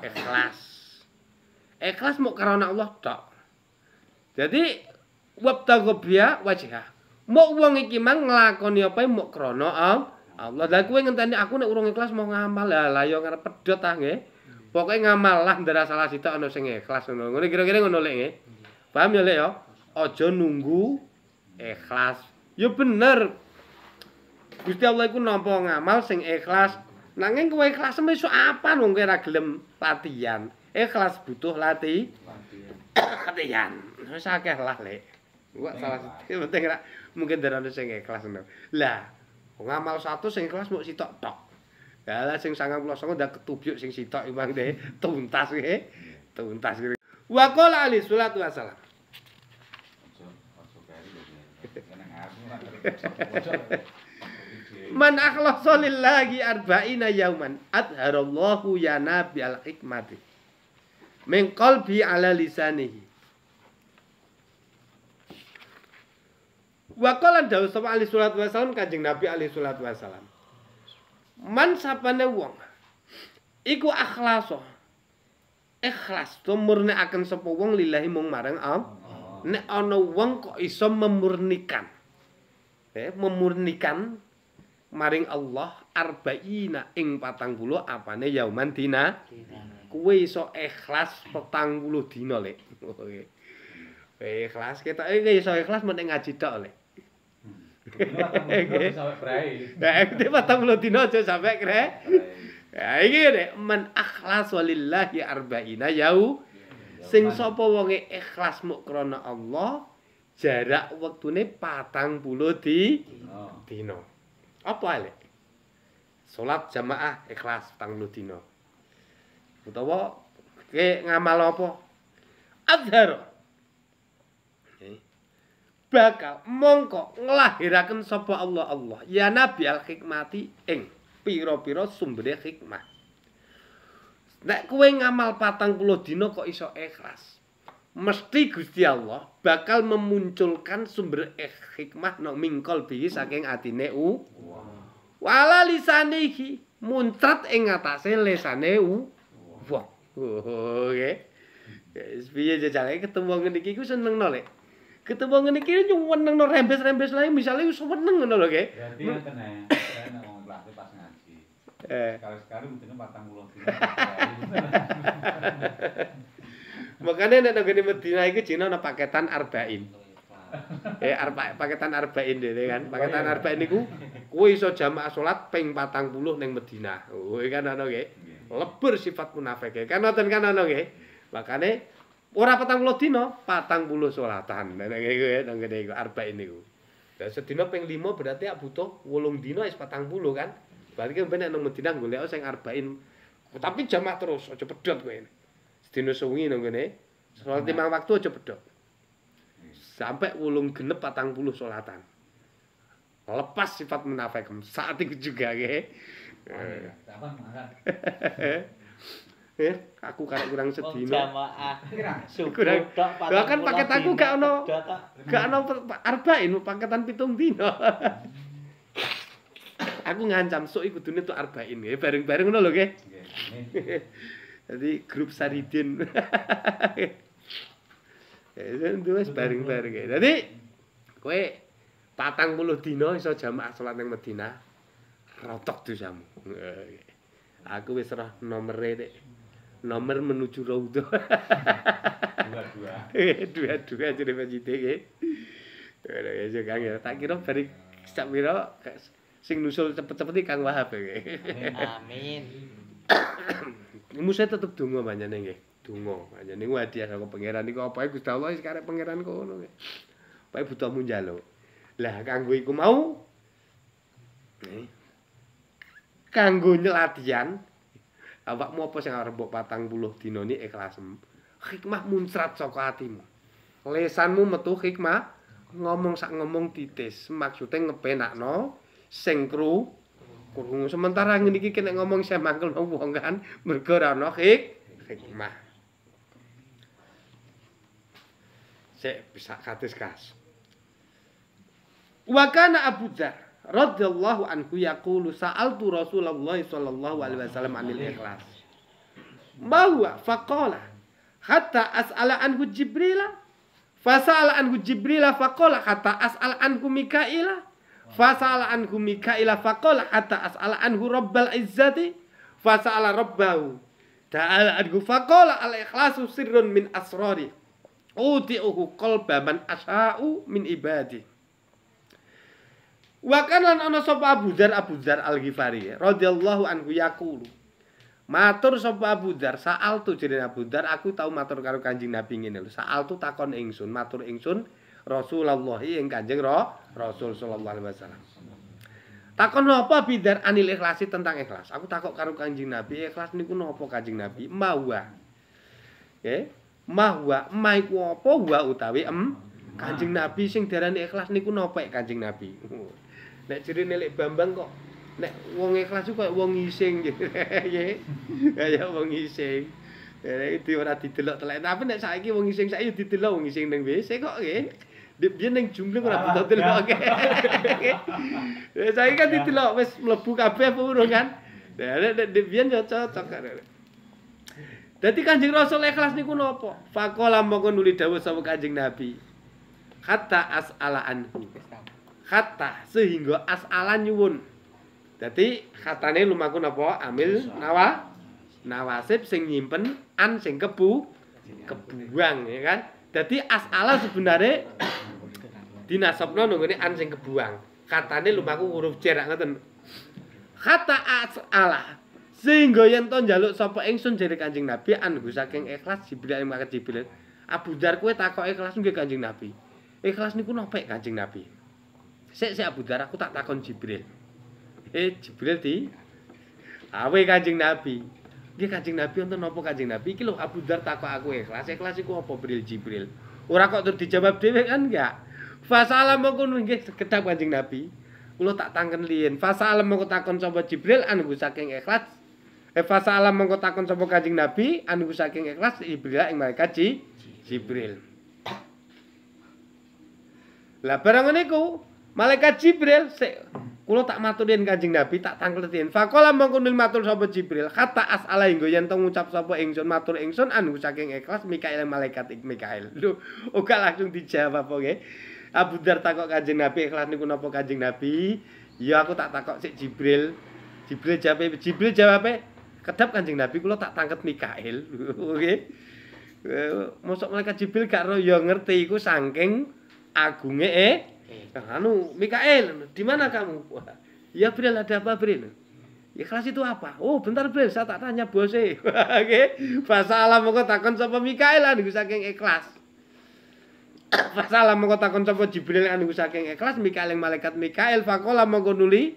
ikhlas. Ikhlas mau karena Allah tok. Jadi wabtagha biya wajhah. Mau wong iki mang nglakoni apa mau krana Allah. Lah kowe ngenteni aku nek urung ikhlas mau ngamal lah ya ngarep pedhot ah nggih. Pokoke ngamal lah ndara salah sitok ana sing ikhlas ngono. Ngono kira-kira ngono lek nggih. Paham ya lek ya? Aja nunggu ikhlas. Ya bener. Gusti Allah iku nampa ngamal sing ikhlas. Nanging kowe ikhlas iso apa wong kowe ora gelem latihan. Ikhlas butuh lati latihan. Wis akeh lah, Lek. Wah, salah siji penting ra mungkin darane sing ikhlas ngono. Lah, ngamal satu sing ikhlas mung sitok tok. Lah sing 99 ndak ketubyuk sing sitok iwang deh tuntas nggih. Tuntas. Wa qala ali salatu wasalam. Man akhlasa lillahi arba'ina yauman adharallahu ya nabi al hikmati min qalbi ala lisanihi Wa qala dawu sapa ali salatu wasalam Kanjeng Nabi ali salatu wasalam Man sapane wong iku akhlaso. Ikhlas to murnikaken sapa wong lillahi mung marang Allah nek ana wong kok iso memurnikan. Eh memurnikan maring Allah arba'ina ing patang puluh apane yauman dina? Kuwe iso ikhlas petang puluh dina lek. Ikhlas kita eh iso ikhlas meneng ngaji tok lek Sampai berai. nah iki patang puluh dina aja sampe kre ya iki nek men akhlas walillahi arba'ina yau sing sapa wonge ikhlas muk krana Allah jarak wektune patang puluh di Oh. dina. Apa lek? Salat jamaah ikhlas tanglu dina. Utawa ke ngamal apa? Azhar. Bakal mongko nglahiraken sapa Allah Allah ya nabi al hikmati ing pira-pira sumbere hikmah. Nek kowe ngamal patang puluh dina kok iso ikhlas. Mesti Gusti Allah bakal memunculkan sumber eh, hikmah no mingkol bihi saking atine u. Wala lisanihi muncrat ing atase lesane u. Wong. Nggih. Wis piye jajale ketemu ngene iki ku seneng no. Ketemu ngene iki nyuweneng no rembes-rembes lain misale wis seneng ngono lho nggih. Berarti nek ngomong kelas pas ngaji. Eh, Sekali-sekali mungkin 40 dina. makane nek nang ngene Medina iki jina ana paketan arba'in. Eh arba paketan arba'in dhewe kan. Paketan arba'in niku kuwi iso jamaah salat ping 40 ning Madinah. Oh kan ana nggih. Lebur sifat munafike. Kan ngoten kan ana nggih. Makane ora 40 dina, 40 salatan. Nek ngene nang ngene iku arba'in niku. Lah sedina ping 5 berarti ak butuh 8 dina wis 40 kan. Berarti kan ben nek nang Madinah golek sing arba'in. Tapi jamaah terus, aja pedhot kowe. Sedina sewengi nang ngene Salat lima waktu aja bedok. Sampai ulung genep patang puluh solatan. Lepas sifat munafik saat itu juga nggih. Kapan makan? Eh, aku karek kurang sedino. jamaah Kurang- Lah kan paket aku gak ono. Gak ono arbain paketan pitung dino. aku ngancam sok iku kudune tuh arbain nggih, bareng-bareng ngono lho nggih. Jadi grup Saridin. Ya itu wis bareng-bareng nggih. Dadi kowe patang puluh dino iso jamaah salat ning Madinah. Rotok dosamu. Aku wis roh nomere Dik. Nomor menuju Raudhah. dua-dua. Dua-dua jadi masjid nggih. Ora ya sing Kang ya. Tak kira bari sak pira sing nusul cepet-cepet iki Kang Wahab nggih. Amin. Musa tetep donga panjenengan nggih. Donga panjenengan niku hadiah saka pangeran niku apa Gusti Allah wis karep pangeran kono. Pae butuhmu njaluk. Lah kanggo iku mau nih, kanggo nyeladian awakmu apa sing arep mbok 40 dina ni ikhlasem. Hikmah muncrat saka atimu. Lesanmu metu hikmah ngomong sak ngomong titis. Maksudnya ngepenakno sing kru krungu sementara ngene iki ngomong saya mangkel wong kan mergo ora ana hik hikmah. Sik bisa kados kas. Wa kana Abu Dzar radhiyallahu anhu yaqulu sa'altu Rasulullah sallallahu alaihi wasallam anil ikhlas. Bahwa faqala hatta as'ala anhu Jibrila fasala anhu Jibrila faqala hatta as'ala anhu Mikaila fasala anhu Mikaila faqala hatta as'ala anhu Rabbal Izzati fasala Rabbahu ta'ala anhu faqala al ikhlasu sirrun min asrari uti'uhu qalba man min ibadi Wa kana lan ana sapa Abu Dzar Abu Dzar Al-Ghifari radhiyallahu anhu yaqulu Matur sapa Abu Dzar saal tu Abu Dzar aku tau matur karo Kanjeng Nabi ngene lho. Saal tu takon ingsun matur ingsun Rasulullah ing Kanjeng Ra Rasul sallallahu alaihi wasallam. Takon apa bidar anil ikhlasi tentang ikhlas. Aku takok karo Kanjeng Nabi ikhlas niku napa Kanjeng Nabi? Mawa Nggih? Mahwa ma iku apa? Wa utawi em. Kanjeng Nabi sing diarani ikhlas niku napa Kanjeng Nabi Nek jerene lek Bambang kok nek wong ikhlas iku koyo wong ngising nggih. Kaya wong ngising. Nek itu ora didelok telek. Tapi nek saiki wong ngising saiki didelok wong ngising ning WC kok nggih. Dek biyen ning jumlah ora butuh delok. Eh saiki kan didelok wis mlebu kabeh apa urung kan. Nek dek biyen yo cocok kan. Dadi Kanjeng Rasul ikhlas niku napa? Faqala mongko nuli dawuh sapa Kanjeng Nabi. Hatta as'ala anhu. Hatta sehingga as'ala nyuwun. Dadi khatane lumaku napa? Amil nawa nawasib sing nyimpen an sing kebu kebuang ya kan. Dadi as'ala sebenarnya dinasabno nunggone an sing kebuang. Katane lumaku huruf cer ngoten. Kata as'ala sehingga yen to njaluk sapa ingsun jare Kanjeng Nabi anhu saking ikhlas Jibril ing makat Jibril. Abu Dzar kowe takok ikhlas nggih Kanjeng Nabi. Ikhlas niku napa Kanjeng Nabi? Sik sik Abu Dzar aku tak takon Jibril. Eh Jibril di awe Kanjeng Nabi. Nggih Kanjeng Nabi wonten napa Kanjeng Nabi? Iki lho Abu Dzar takok aku ikhlas. Ikhlas iku apa Bril Jibril? Ora kok terus dijawab dhewe kan enggak. Fasalam mongko nggih kedap Kanjeng Nabi. Kula tak tangken liyen. Fasalam mongko takon sapa Jibril anu saking ikhlas. Eh fasalam mongko takon sapa Kanjeng Nabi anu saking ikhlas Jibril ing malaikat Ji- Jibril. Lah barang niku malaikat Jibril sik kula tak maturin Kanjeng Nabi tak tangkletin. Faqala mongko nil matur sapa Jibril kata as'ala hingga yen to ngucap sapa ingsun matur ingsun anu saking ikhlas Mikail malaikat ik Mikail. Lho, ora langsung dijawab nggih. Abu Dzar takok Kanjeng Nabi ikhlas niku napa Kanjeng Nabi? Ya aku tak takok sik Jibril. Jibril jawab Jibril jawab kedap Kanjeng Nabi kula tak tangket Mikail. Nggih. Eh, Mosok malaikat Jibril gak ro ngerti iku saking agunge eh anu Mikael di mana kamu? Wah, ya Bril ada apa Bril? Ikhlas itu apa? Oh bentar Bril saya tak tanya bose oke. Fasalah mongko takon sapa Mikael anu saking ikhlas. Fasalah mongko takon sapa Jibril anu saking ikhlas. Mikael yang malaikat Mikael fakola mongko nuli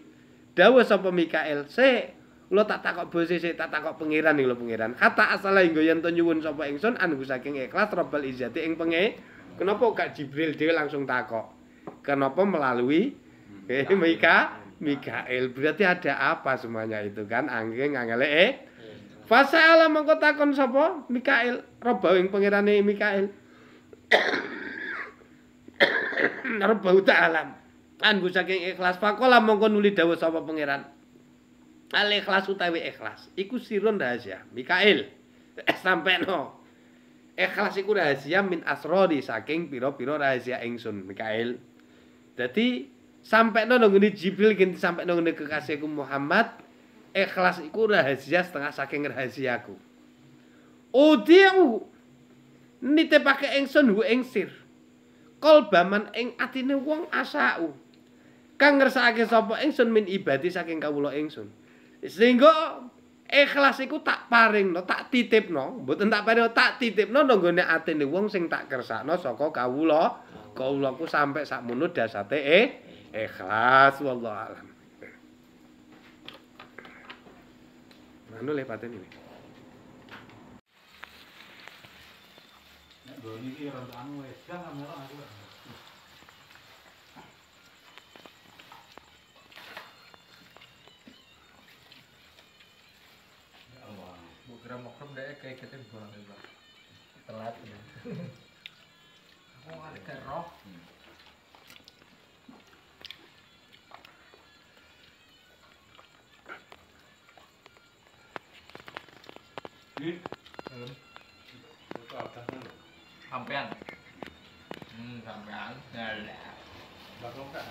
dawuh sapa Mikael. Se Kula tak takok bose sik tak takok pangeran iki lho pangeran. Kata asale nggo yen to nyuwun sapa ingsun anu saking ikhlas Rabbal Izzati ing penge. Kenapa gak Jibril dhewe langsung takok? Kenapa melalui eh, Mika Mikael? Berarti ada apa semuanya itu kan? Angge ngangele eh. Fasa'ala mengko takon sapa? Mikael, Rabbahu ing pangerane Mikael. Rabbahu ta'ala. Anggo saking ikhlas pakola mongko nuli dawuh sapa pangeran. Al ikhlas utawi ikhlas iku sirun rahasia. Mikael sampai no. Ikhlas iku rahasia min asrori saking pira-pira rahasia ingsun Mikael. Dadi sampai no nggone Jibril ganti no nggone kekasihku Muhammad. Ikhlas iku rahasia setengah saking rahasiaku. Udiu nitipake ingsun hu ing sir. Kolbaman ing atine wong asau. Kang ngersakake sapa ingsun min ibadi saking kawula ingsun. Sehingga ikhlas iku tak paringno, tak titipno, mboten tak paringno, tak titipno nang gone atine wong sing tak kersakno saka kawula. Kawulaku sampe sakmono dasate eh ikhlas wallahu alam. Anu lepaten ini. Nek Doni iki rontok anu wis gak kamera aku. udah makrem deh kayak kita buang juga telat ya aku ada keroh Ini, sampean, hmm, sampean, nggak ada, nggak